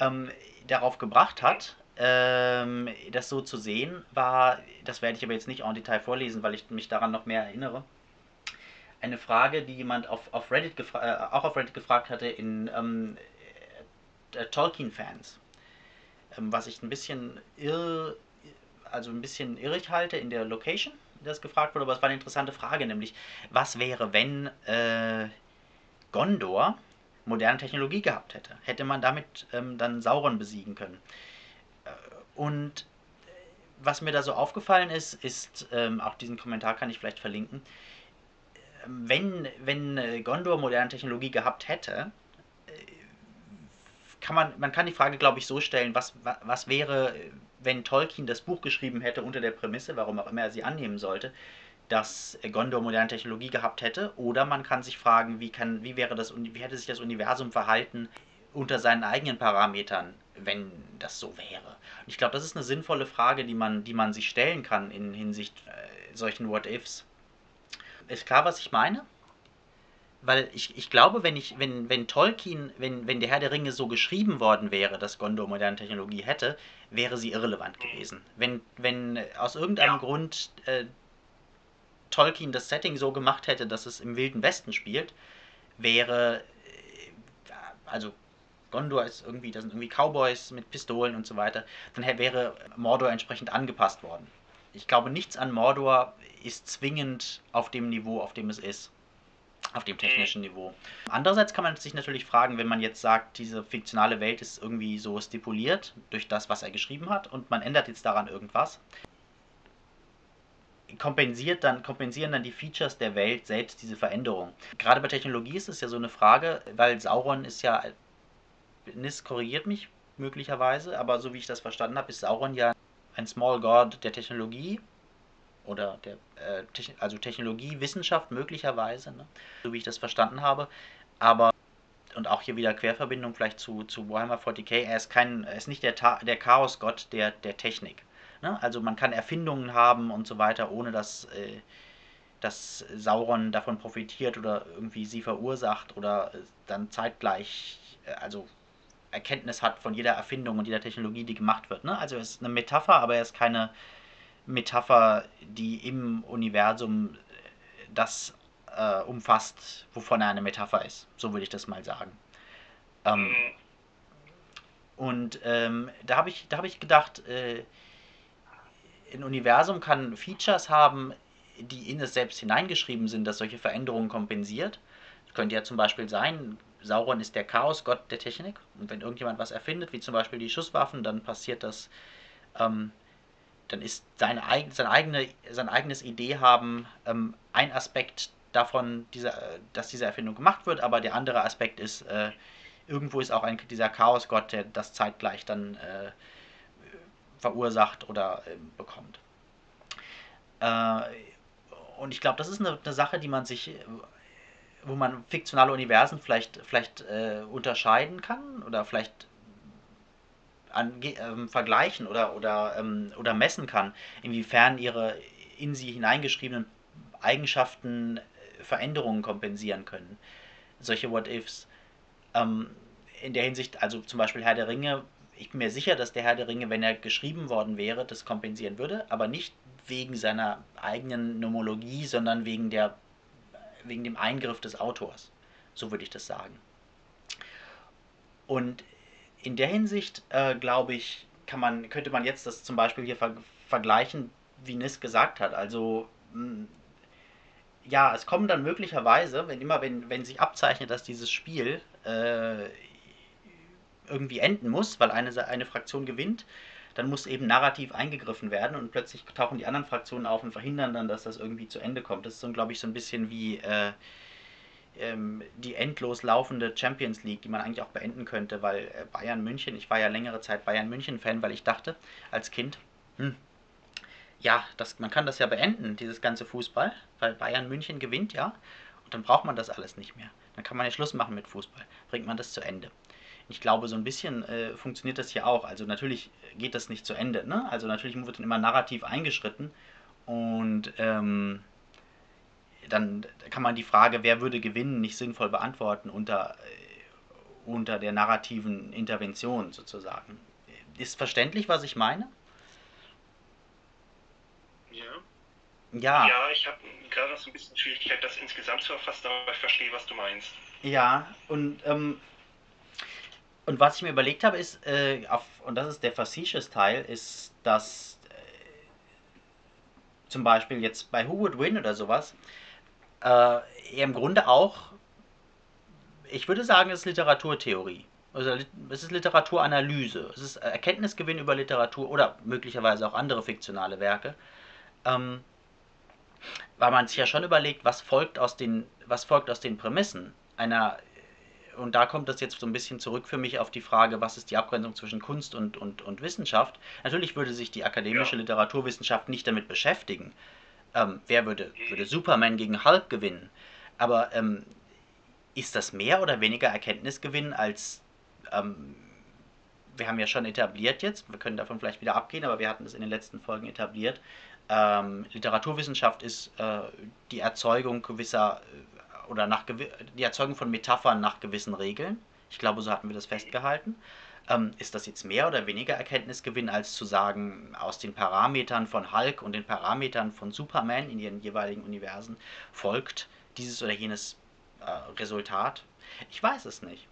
ähm, darauf gebracht hat, ähm, das so zu sehen, war, das werde ich aber jetzt nicht en Detail vorlesen, weil ich mich daran noch mehr erinnere. Eine Frage, die jemand auf, auf Reddit gefra- äh, auch auf Reddit gefragt hatte in ähm, äh, Tolkien-Fans. Ähm, was ich ein bisschen irr, also ein bisschen irrig halte in der Location, das gefragt wurde, aber es war eine interessante Frage, nämlich was wäre, wenn äh, Gondor moderne Technologie gehabt hätte? Hätte man damit ähm, dann Sauron besiegen können? Äh, Und äh, was mir da so aufgefallen ist, ist, ähm, auch diesen Kommentar kann ich vielleicht verlinken, wenn, wenn äh, Gondor moderne Technologie gehabt hätte, äh, kann man, man kann die Frage, glaube ich, so stellen, was, wa- was wäre, wenn Tolkien das Buch geschrieben hätte unter der Prämisse, warum auch immer er sie annehmen sollte, dass äh, Gondor moderne Technologie gehabt hätte, oder man kann sich fragen, wie, kann, wie, wäre das, wie hätte sich das Universum verhalten unter seinen eigenen Parametern, wenn das so wäre. Ich glaube, das ist eine sinnvolle Frage, die man, die man sich stellen kann in Hinsicht äh, solchen What-Ifs. Ist klar, was ich meine? weil ich, ich glaube, wenn ich, wenn, wenn Tolkien, wenn, wenn der Herr der Ringe so geschrieben worden wäre, dass Gondor moderne Technologie hätte, wäre sie irrelevant gewesen. Wenn, wenn aus irgendeinem Ja. Grund äh, Tolkien das Setting so gemacht hätte, dass es im Wilden Westen spielt, wäre, äh, also Gondor ist irgendwie, da sind irgendwie Cowboys mit Pistolen und so weiter, dann wäre Mordor entsprechend angepasst worden. Ich glaube, nichts an Mordor ist zwingend auf dem Niveau, auf dem es ist. Auf dem technischen Niveau. Andererseits kann man sich natürlich fragen, wenn man jetzt sagt, diese fiktionale Welt ist irgendwie so stipuliert durch das, was er geschrieben hat und man ändert jetzt daran irgendwas, kompensiert dann, kompensieren dann die Features der Welt selbst diese Veränderung. Gerade bei Technologie ist es ja so eine Frage, weil Sauron ist ja, Nis korrigiert mich möglicherweise, aber so wie ich das verstanden habe, ist Sauron ja ein Small God der Technologie oder der äh, also Technologie, Wissenschaft möglicherweise, ne? so wie ich das verstanden habe. Aber und auch hier wieder Querverbindung vielleicht zu, zu Warhammer 40k, er ist kein, er ist nicht der, Ta der Chaosgott der, der Technik. Ne? Also man kann Erfindungen haben und so weiter, ohne dass, äh, dass Sauron davon profitiert oder irgendwie sie verursacht oder äh, dann zeitgleich, äh, also Erkenntnis hat von jeder Erfindung und jeder Technologie, die gemacht wird. Ne? Also er ist eine Metapher, aber er ist keine Metapher, die im Universum äh, das äh, umfasst, wovon er eine Metapher ist. So würde ich das mal sagen. Ähm, und ähm, da habe ich, hab ich gedacht, äh, ein Universum kann Features haben, die in es selbst hineingeschrieben sind, dass solche Veränderungen kompensiert. Das könnte ja zum Beispiel sein, Sauron ist der Chaosgott der Technik. Und wenn irgendjemand was erfindet, wie zum Beispiel die Schusswaffen, dann passiert das, ähm, dann ist seine, eig seine eigene, sein eigenes Idee haben ähm, ein Aspekt davon, dieser, äh, dass diese Erfindung gemacht wird, aber der andere Aspekt ist, äh, irgendwo ist auch ein, dieser Chaosgott, der das zeitgleich dann äh, verursacht oder äh, bekommt. Und ich glaube, das ist eine, eine Sache, die man sich, wo man fiktionale Universen vielleicht, vielleicht äh, unterscheiden kann oder vielleicht an, ähm, vergleichen oder, oder, ähm, oder messen kann, inwiefern ihre in sie hineingeschriebenen Eigenschaften äh, Veränderungen kompensieren können. Solche What-Ifs. Ähm, in der Hinsicht, also zum Beispiel Herr der Ringe, ich bin mir sicher, dass der Herr der Ringe, wenn er geschrieben worden wäre, das kompensieren würde, aber nicht wegen seiner eigenen Nomologie, sondern wegen, der, wegen dem Eingriff des Autors. So würde ich das sagen. Und in der Hinsicht, äh, glaube ich, kann man, könnte man jetzt das zum Beispiel hier ver vergleichen, wie Nis gesagt hat. Also, mh, ja, es kommen dann möglicherweise, wenn immer, wenn, wenn sich abzeichnet, dass dieses Spiel äh, irgendwie enden muss, weil eine, eine Fraktion gewinnt, dann muss eben narrativ eingegriffen werden und plötzlich tauchen die anderen Fraktionen auf und verhindern dann, dass das irgendwie zu Ende kommt. Das ist so, glaube ich, so ein bisschen wie äh, ähm, die endlos laufende Champions League, die man eigentlich auch beenden könnte, weil äh, Bayern München, ich war ja längere Zeit Bayern München-Fan, weil ich dachte, als Kind, hm, ja, das, man kann das ja beenden, dieses ganze Fußball, weil Bayern München gewinnt, ja, und dann braucht man das alles nicht mehr. Dann kann man ja Schluss machen mit Fußball, bringt man das zu Ende. Ich glaube, so ein bisschen äh, funktioniert das hier auch. Also natürlich geht das nicht zu Ende, ne? Also natürlich wird dann immer narrativ eingeschritten und ähm, dann kann man die Frage, wer würde gewinnen, nicht sinnvoll beantworten unter, äh, unter der narrativen Intervention sozusagen. Ist verständlich, was ich meine? Ja. Ja, Ja, ich habe gerade noch so ein bisschen Schwierigkeit, das insgesamt zu erfassen, aber ich verstehe, was du meinst. ja, und, ähm, und was ich mir überlegt habe, ist, äh, auf, und das ist der facetious Teil, ist, dass äh, zum Beispiel jetzt bei Who Would Win oder sowas, äh, er im Grunde auch, ich würde sagen, es ist Literaturtheorie. Also es ist Literaturanalyse. Es ist Erkenntnisgewinn über Literatur oder möglicherweise auch andere fiktionale Werke. Ähm, weil man sich ja schon überlegt, was folgt aus den, was folgt aus den Prämissen einer, und da kommt das jetzt so ein bisschen zurück für mich auf die Frage, was ist die Abgrenzung zwischen Kunst und, und, und Wissenschaft. Natürlich würde sich die akademische Ja. Literaturwissenschaft nicht damit beschäftigen. Ähm, wer würde, würde Superman gegen Hulk gewinnen? Aber ähm, ist das mehr oder weniger Erkenntnisgewinn als ähm, wir haben ja schon etabliert jetzt, wir können davon vielleicht wieder abgehen, aber wir hatten es in den letzten Folgen etabliert. Ähm, Literaturwissenschaft ist äh, die Erzeugung gewisser äh, oder nach die Erzeugung von Metaphern nach gewissen Regeln. Ich glaube, so hatten wir das festgehalten. Ähm, ist das jetzt mehr oder weniger Erkenntnisgewinn, als zu sagen, aus den Parametern von Hulk und den Parametern von Superman in ihren jeweiligen Universen folgt dieses oder jenes äh, Resultat? Ich weiß es nicht.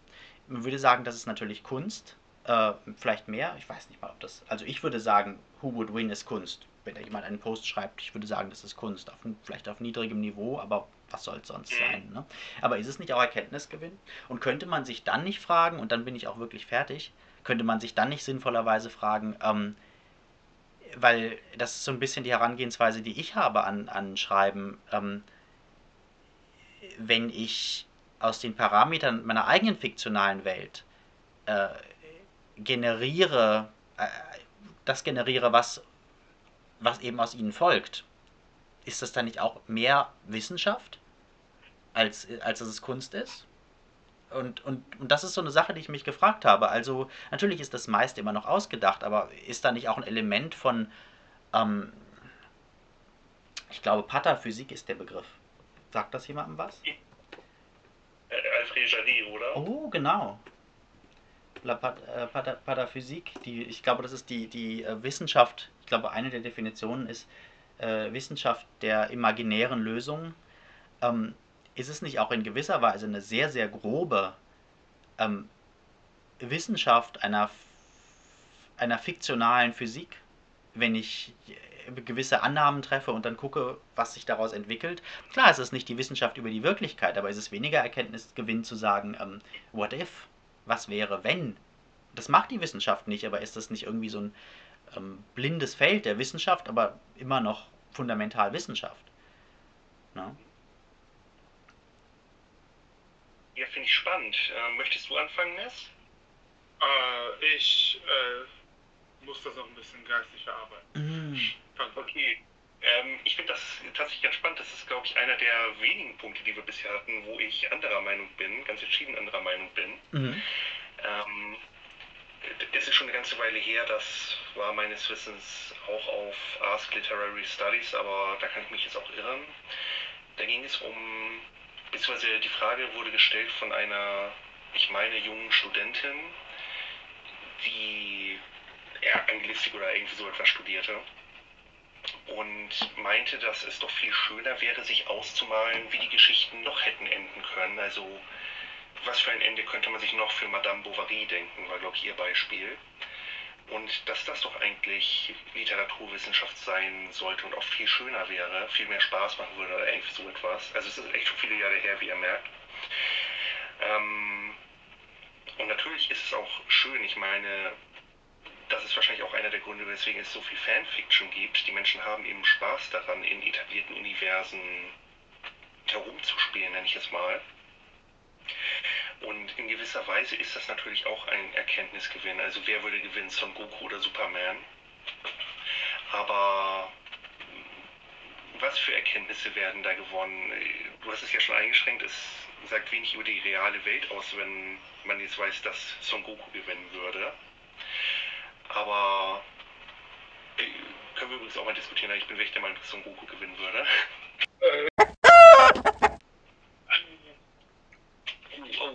Man würde sagen, das ist natürlich Kunst. Äh, vielleicht mehr. Ich weiß nicht mal, ob das. Also ich würde sagen, Who Would Win ist Kunst. Wenn da jemand einen Post schreibt, ich würde sagen, das ist Kunst. Auf, vielleicht auf niedrigem Niveau, aber was soll es sonst sein? Ne? Aber ist es nicht auch Erkenntnisgewinn? Und könnte man sich dann nicht fragen, und dann bin ich auch wirklich fertig, könnte man sich dann nicht sinnvollerweise fragen, ähm, weil das ist so ein bisschen die Herangehensweise, die ich habe an, an Schreiben, ähm, wenn ich aus den Parametern meiner eigenen fiktionalen Welt äh, generiere, äh, das generiere, was, was eben aus ihnen folgt, ist das dann nicht auch mehr Wissenschaft, als, als dass es Kunst ist? Und, und, und das ist so eine Sache, die ich mich gefragt habe. Also natürlich ist das meiste immer noch ausgedacht, aber ist da nicht auch ein Element von, ähm, ich glaube, Patterphysik ist der Begriff. Sagt das jemandem was? Äh, Alfred Jardy, oder? Oh, genau. La äh, Patterphysik, die, ich glaube, das ist die, die äh, Wissenschaft, ich glaube, eine der Definitionen ist äh, Wissenschaft der imaginären Lösungen. Ähm, ist es nicht auch in gewisser Weise eine sehr, sehr grobe ähm, Wissenschaft einer, einer fiktionalen Physik, wenn ich gewisse Annahmen treffe und dann gucke, was sich daraus entwickelt. Klar, es ist nicht die Wissenschaft über die Wirklichkeit, aber es ist weniger Erkenntnisgewinn zu sagen, ähm, what if? Was wäre, wenn? Das macht die Wissenschaft nicht, aber ist das nicht irgendwie so ein ähm, blindes Feld der Wissenschaft, aber immer noch fundamental Wissenschaft? Ne? Ja, finde ich spannend. Äh, möchtest du anfangen, Ness? Äh, ich äh, muss das noch ein bisschen geistig verarbeiten. Mm. Okay. Ähm, ich finde das tatsächlich ganz spannend. Das ist, glaube ich, einer der wenigen Punkte, die wir bisher hatten, wo ich anderer Meinung bin, ganz entschieden anderer Meinung bin. Mhm. Ähm, es ist schon eine ganze Weile her, das war meines Wissens auch auf Ask Literary Studies, aber da kann ich mich jetzt auch irren. Da ging es um beziehungsweise die Frage wurde gestellt von einer, ich meine, jungen Studentin, die Anglistik oder irgendwie so etwas studierte und meinte, dass es doch viel schöner wäre, sich auszumalen, wie die Geschichten noch hätten enden können. Also was für ein Ende könnte man sich noch für Madame Bovary denken, war, glaube ich, ihr Beispiel. Und dass das doch eigentlich Literaturwissenschaft sein sollte und auch viel schöner wäre, viel mehr Spaß machen würde oder irgendwie so etwas. Also es ist echt schon viele Jahre her, wie ihr merkt. Ähm, und natürlich ist es auch schön, ich meine, das ist wahrscheinlich auch einer der Gründe, weswegen es so viel Fanfiction gibt. Die Menschen haben eben Spaß daran, in etablierten Universen herumzuspielen, nenne ich es mal. Und in gewisser Weise ist das natürlich auch ein Erkenntnisgewinn. Also wer würde gewinnen, Son Goku oder Superman? Aber was für Erkenntnisse werden da gewonnen? Du hast es ja schon eingeschränkt, es sagt wenig über die reale Welt aus, wenn man jetzt weiß, dass Son Goku gewinnen würde. Aber äh, können wir übrigens auch mal diskutieren, ich bin wirklich der Meinung, dass Son Goku gewinnen würde. <laughs>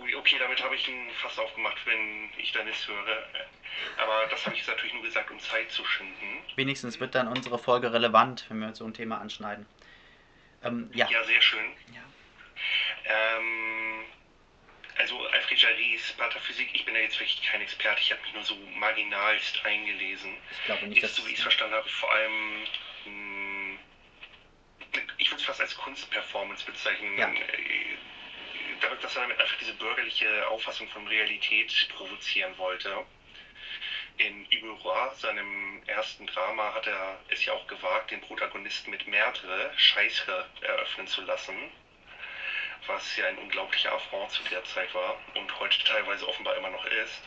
Oh, okay, damit habe ich ein Fass aufgemacht, wenn ich nichts höre. Aber das habe ich jetzt natürlich nur gesagt, um Zeit zu schinden. Wenigstens wird dann unsere Folge relevant, wenn wir so ein Thema anschneiden. Ähm, ja. ja, sehr schön. Ja. Ähm, also Alfred Jarrys Patterphysik, ich bin ja jetzt wirklich kein Experte, ich habe mich nur so marginalst eingelesen. Ich glaube nicht, ist, so wie ich es verstanden habe, vor allem mh, hm, ich würde es fast als Kunstperformance bezeichnen. Ja. Äh, dadurch, dass er damit einfach diese bürgerliche Auffassung von Realität provozieren wollte. In Iberois, seinem ersten Drama, hat er es ja auch gewagt, den Protagonisten mit Merdre, Scheiße, eröffnen zu lassen. Was ja ein unglaublicher Affront zu der Zeit war und heute teilweise offenbar immer noch ist.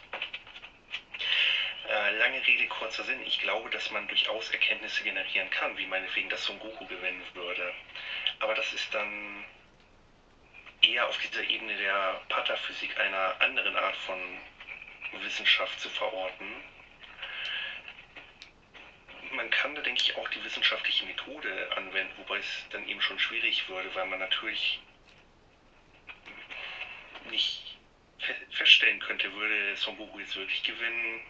Äh, lange Rede, kurzer Sinn. Ich glaube, dass man durchaus Erkenntnisse generieren kann, wie meinetwegen das Son Goku gewinnen würde. Aber das ist dann eher auf dieser Ebene der Patterphysik einer anderen Art von Wissenschaft zu verorten. Man kann da, denke ich, auch die wissenschaftliche Methode anwenden, wobei es dann eben schon schwierig würde, weil man natürlich nicht feststellen könnte, würde Son Goku jetzt wirklich gewinnen.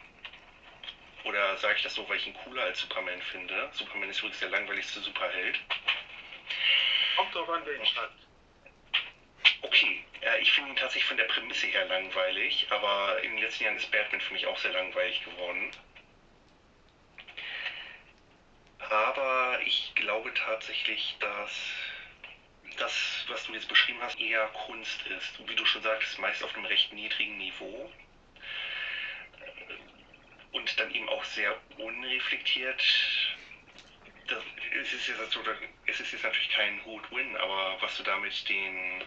Oder sage ich das so, weil ich ihn cooler als Superman finde? Superman ist übrigens der langweiligste Superheld. Kommt drauf an, wer ihn schreibt. Okay, ja, ich finde ihn tatsächlich von der Prämisse her langweilig, aber in den letzten Jahren ist Batman für mich auch sehr langweilig geworden. Aber ich glaube tatsächlich, dass das, was du jetzt beschrieben hast, eher Kunst ist. Wie du schon sagtest, meist auf einem recht niedrigen Niveau. Und dann eben auch sehr unreflektiert. Das, es, ist jetzt, es ist jetzt natürlich kein Hood-Win, aber was du da mit den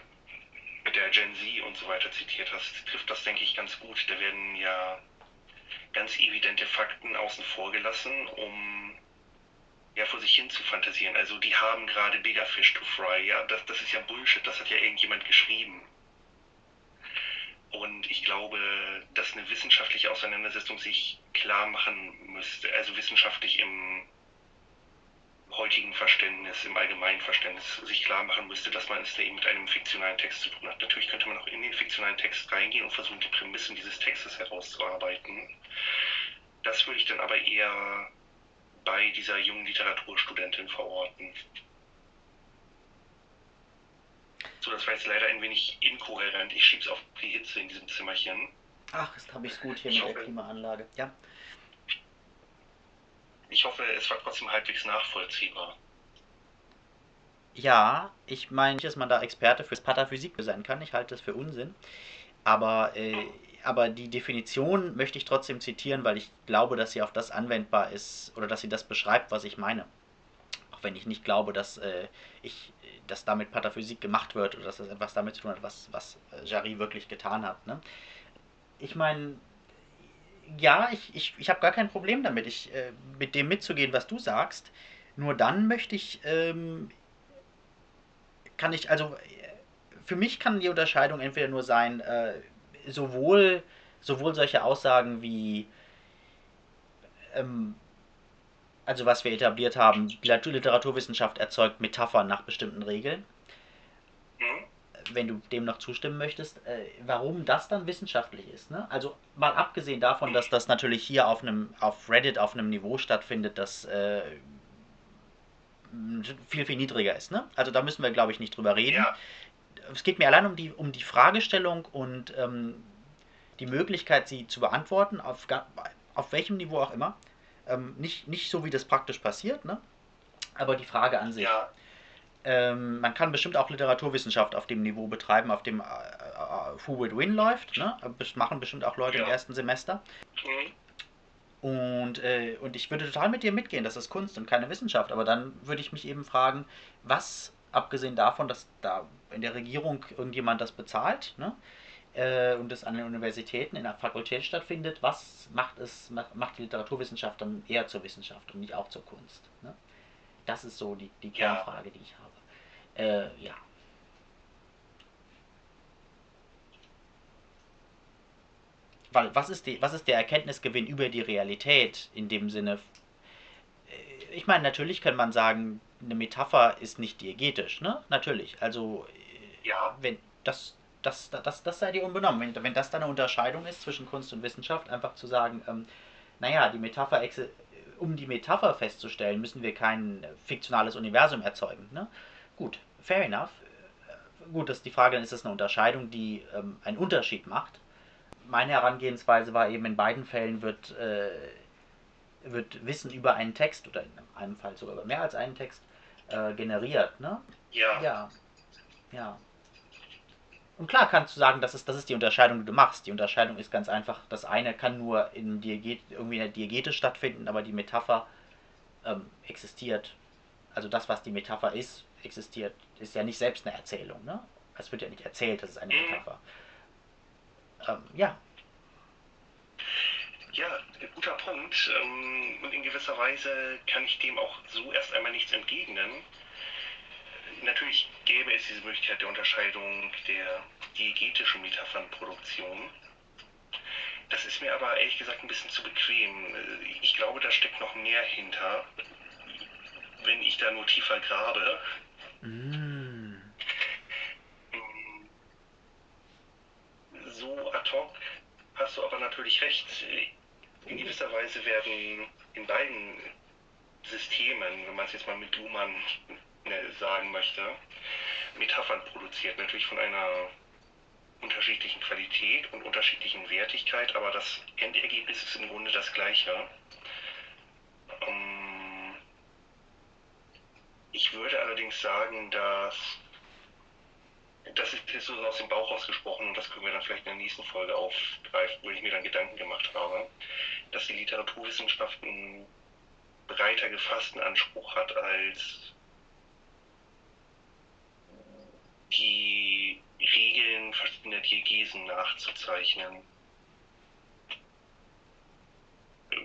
mit der Gen Z und so weiter zitiert hast, trifft das, denke ich, ganz gut. Da werden ja ganz evidente Fakten außen vor gelassen, um ja vor sich hin zu fantasieren. Also die haben gerade Bigger Fish to Fry. Ja, das, das ist ja Bullshit, das hat ja irgendjemand geschrieben. Und ich glaube, dass eine wissenschaftliche Auseinandersetzung sich klar machen müsste, also wissenschaftlich im heutigen Verständnis, im allgemeinen Verständnis sich klar machen müsste, dass man es da eben mit einem fiktionalen Text zu tun hat. Natürlich könnte man auch in den fiktionalen Text reingehen und versuchen, die Prämissen dieses Textes herauszuarbeiten. Das würde ich dann aber eher bei dieser jungen Literaturstudentin verorten. So, das war jetzt leider ein wenig inkohärent. Ich schieb's auf die Hitze in diesem Zimmerchen. Ach, jetzt habe ich's gut hier Ich mit der hoffe- Klimaanlage. Ja. Ich hoffe, es war trotzdem halbwegs nachvollziehbar. Ja, ich meine nicht, dass man da Experte für Pataphysik sein kann. Ich halte das für Unsinn. Aber, äh, aber die Definition möchte ich trotzdem zitieren, weil ich glaube, dass sie auf das anwendbar ist oder dass sie das beschreibt, was ich meine. Auch wenn ich nicht glaube, dass, äh, ich, dass damit Pataphysik gemacht wird oder dass das etwas damit zu tun hat, was, was äh, Jarry wirklich getan hat. Ne? Ich meine, ja, ich, ich, ich habe gar kein Problem damit, ich, äh, mit dem mitzugehen, was du sagst. Nur dann möchte ich, ähm, kann ich, also für mich kann die Unterscheidung entweder nur sein, äh, sowohl, sowohl solche Aussagen wie, ähm, also was wir etabliert haben, Liter- Literaturwissenschaft erzeugt Metaphern nach bestimmten Regeln? Wenn du dem noch zustimmen möchtest, äh, warum das dann wissenschaftlich ist. Ne? Also mal abgesehen davon, dass das natürlich hier auf einem, auf Reddit auf einem Niveau stattfindet, das äh, viel, viel niedriger ist. Ne? Also da müssen wir, glaube ich, nicht drüber reden. Ja, Es geht mir allein um die, um die Fragestellung und ähm, die Möglichkeit, sie zu beantworten, auf, auf welchem Niveau auch immer. Ähm, nicht, nicht so, wie das praktisch passiert, ne? aber die Frage an sich. ja, Ähm, man kann bestimmt auch Literaturwissenschaft auf dem Niveau betreiben, auf dem äh, äh, Who Would Win läuft. Ne? Das machen bestimmt auch Leute im Ja. ersten Semester. hm? Und, äh, und ich würde total mit dir mitgehen, das ist Kunst und keine Wissenschaft. Aber dann würde ich mich eben fragen, was, abgesehen davon, dass da in der Regierung irgendjemand das bezahlt ne? äh, und es an den Universitäten in der Fakultät stattfindet, was macht, es, macht, die Literaturwissenschaft dann eher zur Wissenschaft und nicht auch zur Kunst? Ne? Das ist so die, die Ja. Kernfrage, die ich habe. Äh, ja. Weil was ist, die, was ist der Erkenntnisgewinn über die Realität in dem Sinne? Äh, Ich meine, natürlich kann man sagen, eine Metapher ist nicht diegetisch, ne? Natürlich. Also, äh, Ja. wenn das, das, das, das sei dir unbenommen. Wenn, wenn das dann eine Unterscheidung ist zwischen Kunst und Wissenschaft, einfach zu sagen, ähm, naja, die Metapher, um die Metapher festzustellen, müssen wir kein fiktionales Universum erzeugen. Ne? Gut, fair enough. Äh, Gut, das ist die Frage, dann ist das eine Unterscheidung, die ähm, einen Unterschied macht. Meine Herangehensweise war eben, in beiden Fällen wird, äh, wird Wissen über einen Text oder in einem Fall sogar über mehr als einen Text äh, generiert. Ne? Ja, Ja. Ja. Und klar kannst du sagen, das ist, das ist die Unterscheidung, die du machst. Die Unterscheidung ist ganz einfach, das eine kann nur in Dieget irgendwie in der Diegete stattfinden, aber die Metapher ähm, existiert. Also das, was die Metapher ist, existiert, ist ja nicht selbst eine Erzählung. Ne? Es wird ja nicht erzählt, das ist eine Mhm. Metapher. Ähm, ja. Ja, guter Punkt. Ähm, Und in gewisser Weise kann ich dem auch so erst einmal nichts entgegnen. Natürlich gäbe es diese Möglichkeit der Unterscheidung der diegetischen Metaphernproduktion. Das ist mir aber ehrlich gesagt ein bisschen zu bequem. Ich glaube, da steckt noch mehr hinter, wenn ich da nur tiefer grabe. Mm. Mm, hast du aber natürlich recht. In gewisser Weise werden in beiden Systemen, wenn man es jetzt mal mit Luhmann ne, sagen möchte, Metaphern produziert. Natürlich von einer unterschiedlichen Qualität und unterschiedlichen Wertigkeit, aber das Endergebnis ist im Grunde das gleiche. Ich würde allerdings sagen, dass das ist jetzt so aus dem Bauch ausgesprochen und das können wir dann vielleicht in der nächsten Folge aufgreifen, wo ich mir dann Gedanken gemacht habe, dass die Literaturwissenschaft einen breiter gefassten Anspruch hat als die Regeln verschiedener Diegesen nachzuzeichnen.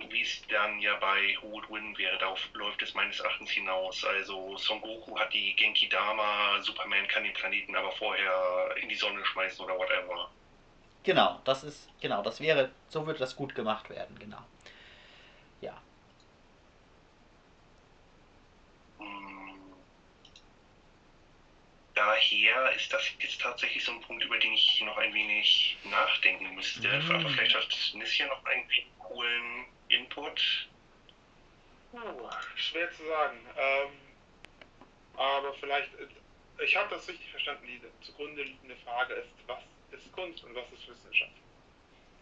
Wie es dann ja bei Win wäre, darauf läuft es meines Erachtens hinaus. Also Son Goku hat die Genki Dama, Superman kann den Planeten aber vorher in die Sonne schmeißen oder whatever. Genau, das ist, genau, das wäre, so würde das gut gemacht werden, genau. Ja. daher ist das jetzt tatsächlich so ein Punkt, über den ich noch ein wenig nachdenken müsste. Mhm. Aber vielleicht hat Nissia noch einen coolen Input. Uh, schwer zu sagen. Ähm, aber vielleicht, ich habe das richtig verstanden, die zugrunde liegende Frage ist, was ist Kunst und was ist Wissenschaft?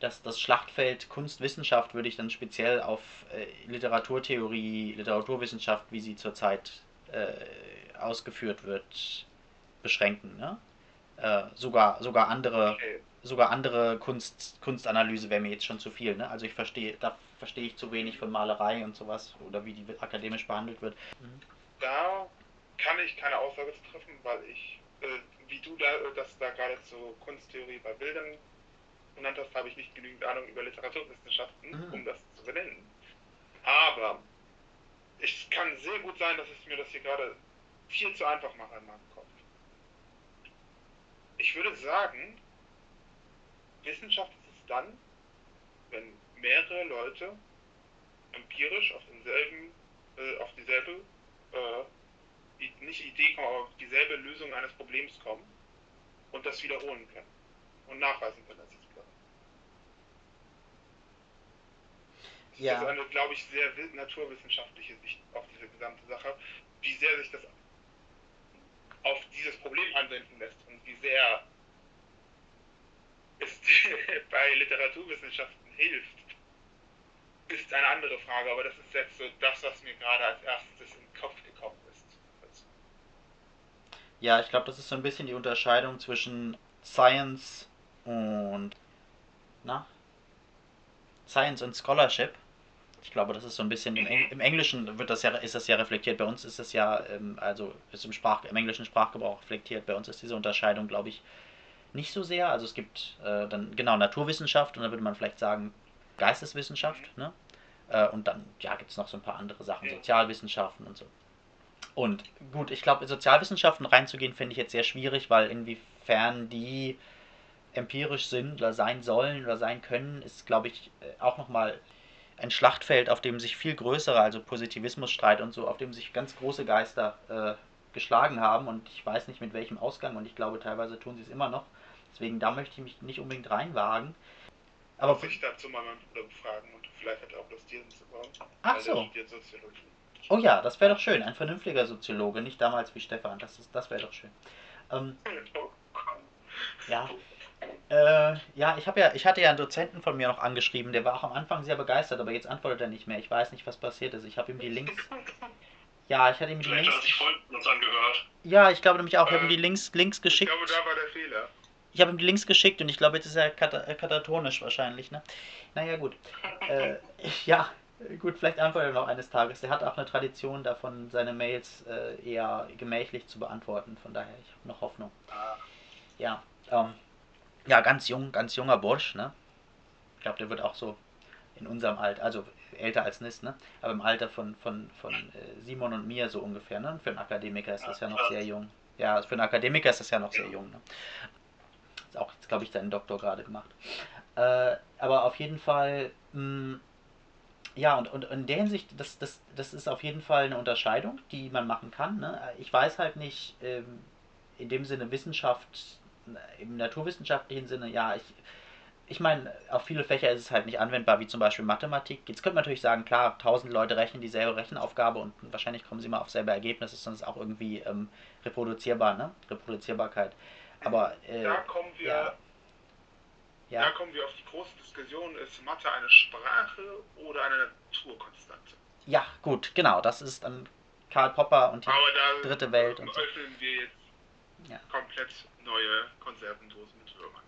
Das, das Schlachtfeld Kunst-Wissenschaft würde ich dann speziell auf äh, Literaturtheorie, Literaturwissenschaft, wie sie zurzeit äh, ausgeführt wird, beschränken. Ne? Äh, sogar, sogar andere, okay. Sogar andere Kunst, Kunstanalyse wäre mir jetzt schon zu viel. Ne? Also ich verstehe, da verstehe ich zu wenig von Malerei und sowas oder wie die akademisch behandelt wird. Mhm. Da kann ich keine Aussage zu treffen, weil ich, äh, wie du da, das da gerade zur Kunsttheorie bei Bildern genannt hast, habe ich nicht genügend Ahnung über Literaturwissenschaften, mhm. um das zu benennen. Aber es kann sehr gut sein, dass ich mir das hier gerade viel zu einfach mache in meinem Kopf ich würde sagen, Wissenschaft ist es dann, wenn mehrere Leute empirisch auf denselben, äh, auf dieselbe, äh, nicht Idee kommen, aber auf dieselbe Lösung eines Problems kommen und das wiederholen können und nachweisen können, dass es klappt. Ja. Das ist eine, glaube ich, sehr naturwissenschaftliche Sicht auf diese gesamte Sache, wie sehr sich das auf dieses Problem anwenden lässt und wie sehr es <laughs> bei Literaturwissenschaften hilft, ist eine andere Frage, aber das ist jetzt so das, was mir gerade als erstes in den Kopf gekommen ist. Ja, ich glaube, das ist so ein bisschen die Unterscheidung zwischen Science und na? Science und Scholarship. Ich glaube, das ist so ein bisschen im, Eng im, Englischen wird das ja, ist das ja reflektiert. Bei uns ist es ja, ähm, also ist im, Sprach, im englischen Sprachgebrauch reflektiert. Bei uns ist diese Unterscheidung, glaube ich, nicht so sehr. Also es gibt äh, dann genau Naturwissenschaft und dann würde man vielleicht sagen Geisteswissenschaft. Ne? Äh, und dann ja, gibt es noch so ein paar andere Sachen, Sozialwissenschaften und so. Und gut, ich glaube, in Sozialwissenschaften reinzugehen, finde ich jetzt sehr schwierig, weil inwiefern die empirisch sind oder sein sollen oder sein können, ist, glaube ich, äh, auch nochmal ein Schlachtfeld, auf dem sich viel größere, also Positivismusstreit und so, auf dem sich ganz große Geister äh, geschlagen haben und ich weiß nicht mit welchem Ausgang und ich glaube teilweise tun sie es immer noch. Deswegen da möchte ich mich nicht unbedingt reinwagen. Aber Muss ich dazu mal meinen Bruder befragen und vielleicht hat er auch Lust, hier hinzukommen. Ach so. Oh ja, das wäre doch schön. Ein vernünftiger Soziologe, nicht damals wie Stefan. Das, das wäre doch schön. Ähm, oh ja, äh, ja, ich habe ja, ich hatte ja einen Dozenten von mir noch angeschrieben, der war auch am Anfang sehr begeistert, aber jetzt antwortet er nicht mehr. Ich weiß nicht, was passiert ist. Ich habe ihm die Links. Ja, ich hatte ihm die Vielleicht Links. Hat sich Folgen uns angehört. Ja, ich glaube nämlich auch. Ich habe ihm die äh, Links, Links geschickt. Ich glaube, da war der Fehler. Ich habe ihm die Links geschickt und ich glaube, jetzt ist er kat äh, katatonisch wahrscheinlich, ne? Naja, gut. <laughs> äh, ja, gut, vielleicht antwortet er noch eines Tages. Der hat auch eine Tradition davon, seine Mails äh, eher gemächlich zu beantworten. Von daher, ich habe noch Hoffnung. Ja, ähm, ja, ganz jung, ganz junger Bursch, ne? Ich glaube, der wird auch so in unserem Alter, also älter als Nis, ne? Aber im Alter von, von, von äh, Simon und mir so ungefähr, ne? Für einen Akademiker ist das ja noch sehr jung. Ja, für einen Akademiker ist das ja noch sehr jung, ne? Auch, glaube ich, seinen Doktor gerade gemacht. Äh, aber auf jeden Fall, mh, mm, ja, und, und in der Hinsicht, das, das, das ist auf jeden Fall eine Unterscheidung, die man machen kann. Ne? Ich weiß halt nicht, ähm, in dem Sinne Wissenschaft im naturwissenschaftlichen Sinne, ja, ich, ich meine, auf viele Fächer ist es halt nicht anwendbar, wie zum Beispiel Mathematik. Jetzt könnte man natürlich sagen, klar, tausend Leute rechnen dieselbe Rechenaufgabe und wahrscheinlich kommen sie mal auf selbe Ergebnis, ist sonst auch irgendwie ähm, reproduzierbar, ne? Reproduzierbarkeit. Aber äh, Da kommen wir, ja. da ja, kommen wir auf die große Diskussion, ist Mathe eine Sprache oder eine Naturkonstante? ja, gut, genau, das ist dann Karl Popper und die da dritte Welt und so. öffnen wir jetzt Ja. komplett neue Konservendosen mit Würmern.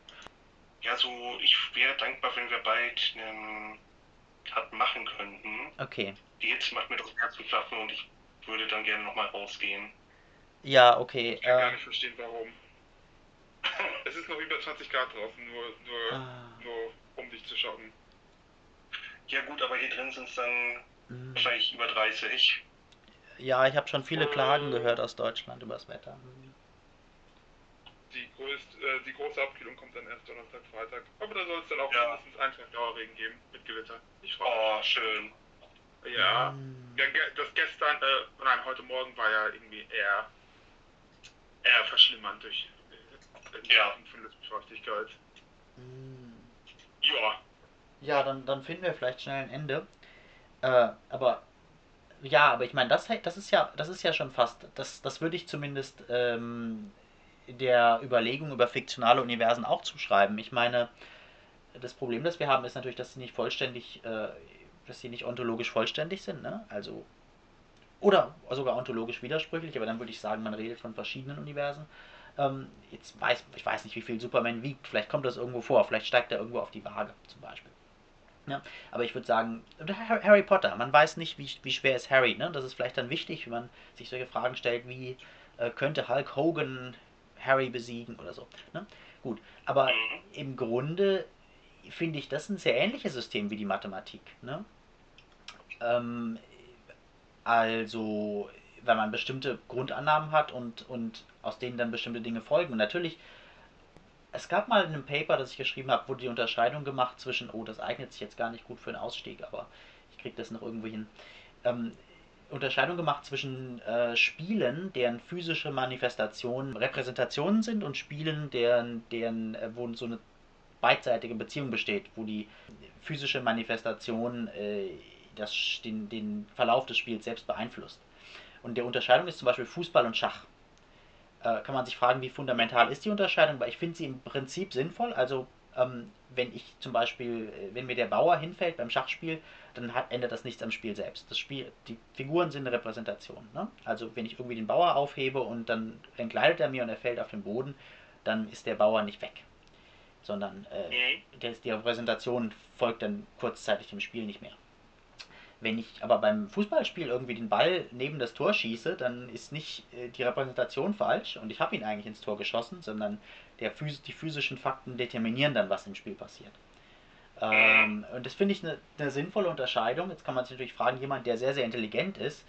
Ja, so, ich wäre dankbar, wenn wir bald einen Cut machen könnten. Okay. Die Hitze macht mir das Herz zu klappen und ich würde dann gerne nochmal rausgehen. Ja, okay. Ich kann gar Äh, nicht verstehen, warum. <laughs> Es ist noch über 20 Grad draußen, nur, nur, ah, nur um dich zu schocken. Ja gut, aber hier drin sind es dann mm. wahrscheinlich über 30. ja, ich habe schon viele Klagen gehört aus Deutschland über das Wetter. Die, größt, äh, die große Abkühlung kommt dann erst Donnerstag, Freitag. Aber da soll es dann auch Ja. mindestens einen Tag Dauerregen geben mit Gewitter. Ich freue Oh, schön. mich. Ja. Mm. ja. ge- Das gestern, äh, nein, heute Morgen war ja irgendwie eher, eher verschlimmernd durch äh, Ja. von Luftfeuchtigkeit. Mm. Ja. Ja, dann, dann finden wir vielleicht schnell ein Ende. Äh, aber ja, aber ich meine, das, das ist ja, das ist ja schon fast, das, das würde ich zumindest ähm, der Überlegung über fiktionale Universen auch zuschreiben. Ich meine, das Problem, das wir haben, ist natürlich, dass sie nicht vollständig, äh, dass sie nicht ontologisch vollständig sind, ne? Also oder sogar ontologisch widersprüchlich, aber dann würde ich sagen, man redet von verschiedenen Universen. Ähm, jetzt weiß ich weiß nicht, wie viel Superman wiegt, vielleicht kommt das irgendwo vor, vielleicht steigt er irgendwo auf die Waage zum Beispiel. Ja, aber ich würde sagen, Harry Potter, man weiß nicht, wie, wie schwer ist Harry, ne? Das ist vielleicht dann wichtig, wenn man sich solche Fragen stellt, wie äh, könnte Hulk Hogan Harry besiegen oder so. Ne? Gut, aber im Grunde finde ich das ein sehr ähnliches System wie die Mathematik. Ne? Ähm, also, wenn man bestimmte Grundannahmen hat und, und aus denen dann bestimmte Dinge folgen. Und natürlich, es gab mal in einem Paper, das ich geschrieben habe, wurde die Unterscheidung gemacht zwischen, oh, das eignet sich jetzt gar nicht gut für einen Ausstieg, aber ich kriege das noch irgendwo hin. Ähm, Unterscheidung gemacht zwischen äh, Spielen, deren physische Manifestationen Repräsentationen sind und Spielen, deren, deren äh, wo so eine beidseitige Beziehung besteht, wo die physische Manifestation äh, das, den, den Verlauf des Spiels selbst beeinflusst. Und der Unterscheidung ist zum Beispiel Fußball und Schach. Äh, kann man sich fragen, wie fundamental ist die Unterscheidung, weil ich finde sie im Prinzip sinnvoll. Also ähm, wenn ich zum Beispiel, äh, wenn mir der Bauer hinfällt beim Schachspiel, dann hat, ändert das nichts am Spiel selbst. Das Spiel, die Figuren sind eine Repräsentation. Ne? Also wenn ich irgendwie den Bauer aufhebe und dann entgleitet er mir und er fällt auf den Boden, dann ist der Bauer nicht weg. Sondern äh, der, die Repräsentation folgt dann kurzzeitig dem Spiel nicht mehr. Wenn ich aber beim Fußballspiel irgendwie den Ball neben das Tor schieße, dann ist nicht äh, die Repräsentation falsch und ich habe ihn eigentlich ins Tor geschossen, sondern der, die physischen Fakten determinieren dann, was im Spiel passiert. Ähm, und das finde ich eine eine sinnvolle Unterscheidung. Jetzt kann man sich natürlich fragen, jemand, der sehr, sehr intelligent ist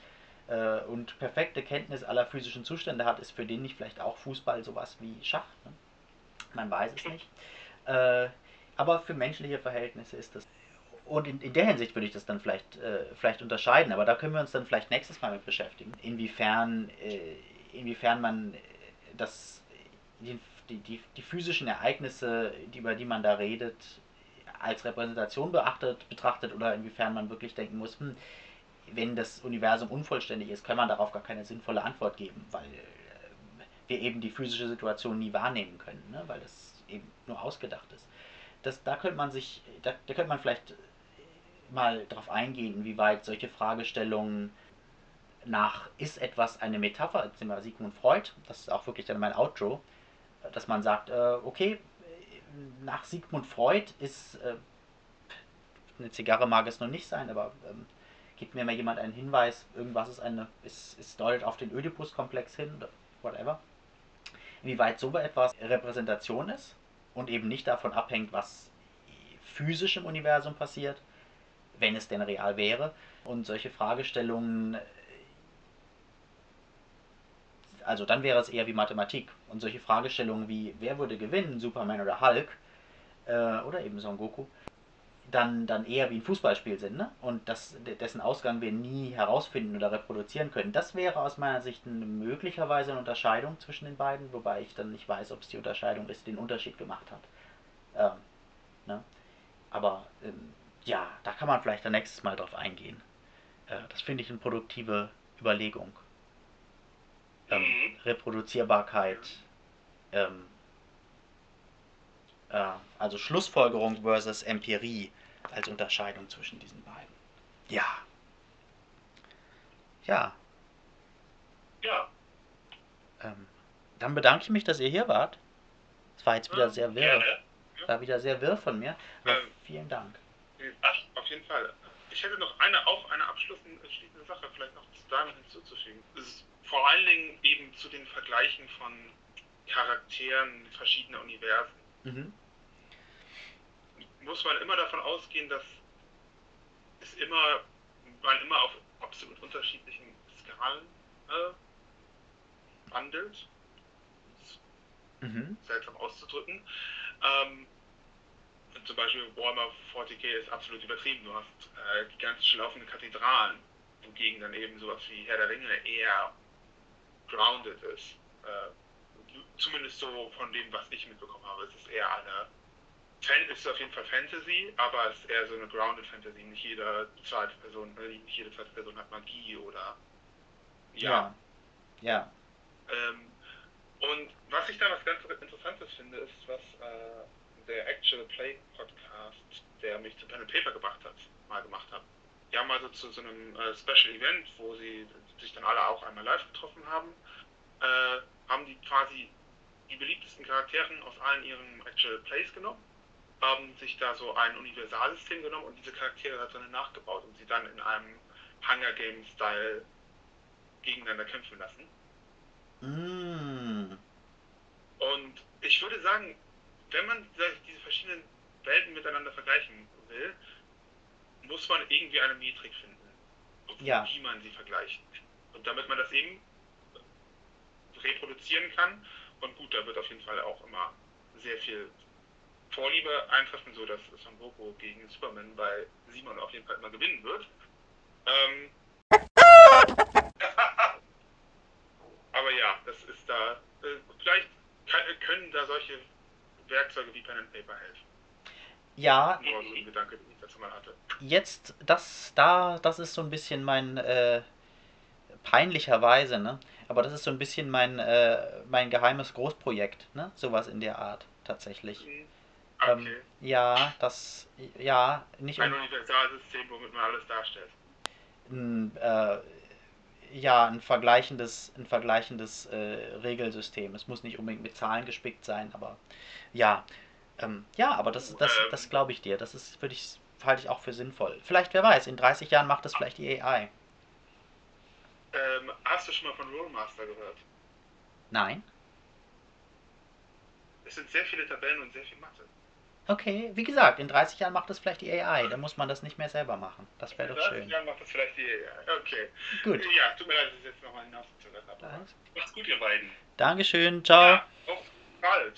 äh, und perfekte Kenntnis aller physischen Zustände hat, ist für den nicht vielleicht auch Fußball sowas wie Schach? Ne? Man weiß es nicht. Äh, aber für menschliche Verhältnisse ist das. Und in, in der Hinsicht würde ich das dann vielleicht, äh, vielleicht unterscheiden, aber da können wir uns dann vielleicht nächstes Mal mit beschäftigen. Inwiefern, äh, inwiefern man äh, das, die, die, die, physischen Ereignisse, die, über die man da redet, als Repräsentation beachtet, betrachtet oder inwiefern man wirklich denken muss, hm, wenn das Universum unvollständig ist, kann man darauf gar keine sinnvolle Antwort geben, weil äh, wir eben die physische Situation nie wahrnehmen können, ne? weil das eben nur ausgedacht ist. Das, da könnte man sich, da, da könnte man vielleicht mal darauf eingehen, inwieweit solche Fragestellungen nach, ist etwas eine Metapher, jetzt sind wir Sigmund Freud, das ist auch wirklich dann mein Outro, dass man sagt, äh, okay, nach Sigmund Freud ist, äh, eine Zigarre mag es noch nicht sein, aber ähm, gibt mir mal jemand einen Hinweis, irgendwas ist eine, ist, ist deutet auf den Oedipus-Komplex hin, whatever. Inwieweit so etwas Repräsentation ist und eben nicht davon abhängt, was physisch im Universum passiert, wenn es denn real wäre. Und solche Fragestellungen, also dann wäre es eher wie Mathematik. Und solche Fragestellungen wie, wer würde gewinnen, Superman oder Hulk, äh, oder eben Son Goku, dann, dann eher wie ein Fußballspiel sind, ne? Und das, dessen Ausgang wir nie herausfinden oder reproduzieren können. Das wäre aus meiner Sicht eine, möglicherweise eine Unterscheidung zwischen den beiden, wobei ich dann nicht weiß, ob es die Unterscheidung ist, die den Unterschied gemacht hat. Ähm, Ne? Aber ähm, ja, da kann man vielleicht dann nächstes Mal drauf eingehen. Äh, das finde ich eine produktive Überlegung. Ähm, Mhm. Reproduzierbarkeit, ähm, äh, also Schlussfolgerung versus Empirie als Unterscheidung zwischen diesen beiden. Ja. Ja, Ja, ähm, dann bedanke ich mich, dass ihr hier wart. Es war jetzt wieder sehr wirr. war wieder sehr wirr von mir. Aber vielen Dank. Ach, Auf jeden Fall. Ich hätte noch eine, auch eine abschließende Sache vielleicht noch zu damit hinzuzufügen. Es ist vor allen Dingen eben zu den Vergleichen von Charakteren verschiedener Universen. Mhm. Muss man immer davon ausgehen, dass es immer, man immer auf absolut unterschiedlichen Skalen äh, wandelt. Mhm. seltsam auszudrücken. Ähm, zum Beispiel Warhammer 40k ist absolut übertrieben. Du hast äh, gigantisch laufende Kathedralen, wogegen dann eben sowas wie Herr der Ringe eher grounded ist. Äh, zumindest so von dem, was ich mitbekommen habe. Es ist eher eine Fan ist auf jeden Fall Fantasy, aber es ist eher so eine grounded Fantasy. Nicht jede zweite Person, äh, nicht jede zweite Person hat Magie oder Ja. Ja. ähm, und was ich da was ganz Interessantes finde, ist, was äh, der Actual Play Podcast, der mich zu and Paper gebracht hat, mal gemacht hat. Die haben also zu so einem äh, Special Event, wo sie sich dann alle auch einmal live getroffen haben, äh, haben die quasi die beliebtesten Charakteren aus allen ihren Actual Plays genommen, haben sich da so ein Universalsystem genommen und diese Charaktere da drinnen nachgebaut und sie dann in einem Hunger Game Style gegeneinander kämpfen lassen. Mm. Und ich würde sagen, wenn man diese verschiedenen Welten miteinander vergleichen will, muss man irgendwie eine Metrik finden, Ja. wie man sie vergleicht. Und damit man das eben reproduzieren kann, und gut, da wird auf jeden Fall auch immer sehr viel Vorliebe eintreffen, so dass Son Goku gegen Superman bei Simon auf jeden Fall immer gewinnen wird. Ähm, <laughs> aber ja, das ist da, äh, vielleicht können da solche Werkzeuge wie Pen and Paper helfen. Ja, Nur so ein Gedanke, den ich dazu mal hatte. jetzt, das, da, das ist so ein bisschen mein, äh, peinlicherweise, ne? Aber das ist so ein bisschen mein, äh, mein geheimes Großprojekt, ne? Sowas in der Art, tatsächlich. Mhm. Ähm, Okay. ja, das, ja, nicht Ein Universalsystem, womit man alles darstellt. äh, ja, ein vergleichendes, ein vergleichendes äh, Regelsystem. Es muss nicht unbedingt mit Zahlen gespickt sein, aber ja, ähm, ja, aber das, das, Ähm. das glaube ich dir. Das ist, würde ich, halte ich auch für sinnvoll. Vielleicht, wer weiß, in 30 Jahren macht das vielleicht die AI. Ähm, hast du schon mal von Rollmaster gehört? Nein? Es sind sehr viele Tabellen und sehr viel Mathe. Okay, wie gesagt, in 30 Jahren macht das vielleicht die AI. Dann muss man das nicht mehr selber machen. Das wäre In doch 30 schön. Jahren macht das vielleicht die AI. Okay. Gut. Ja, tut mir leid, dass ich jetzt nochmal hinausgezögert habe. Macht's gut, ihr beiden. Dankeschön, ciao. Ja, auf bald.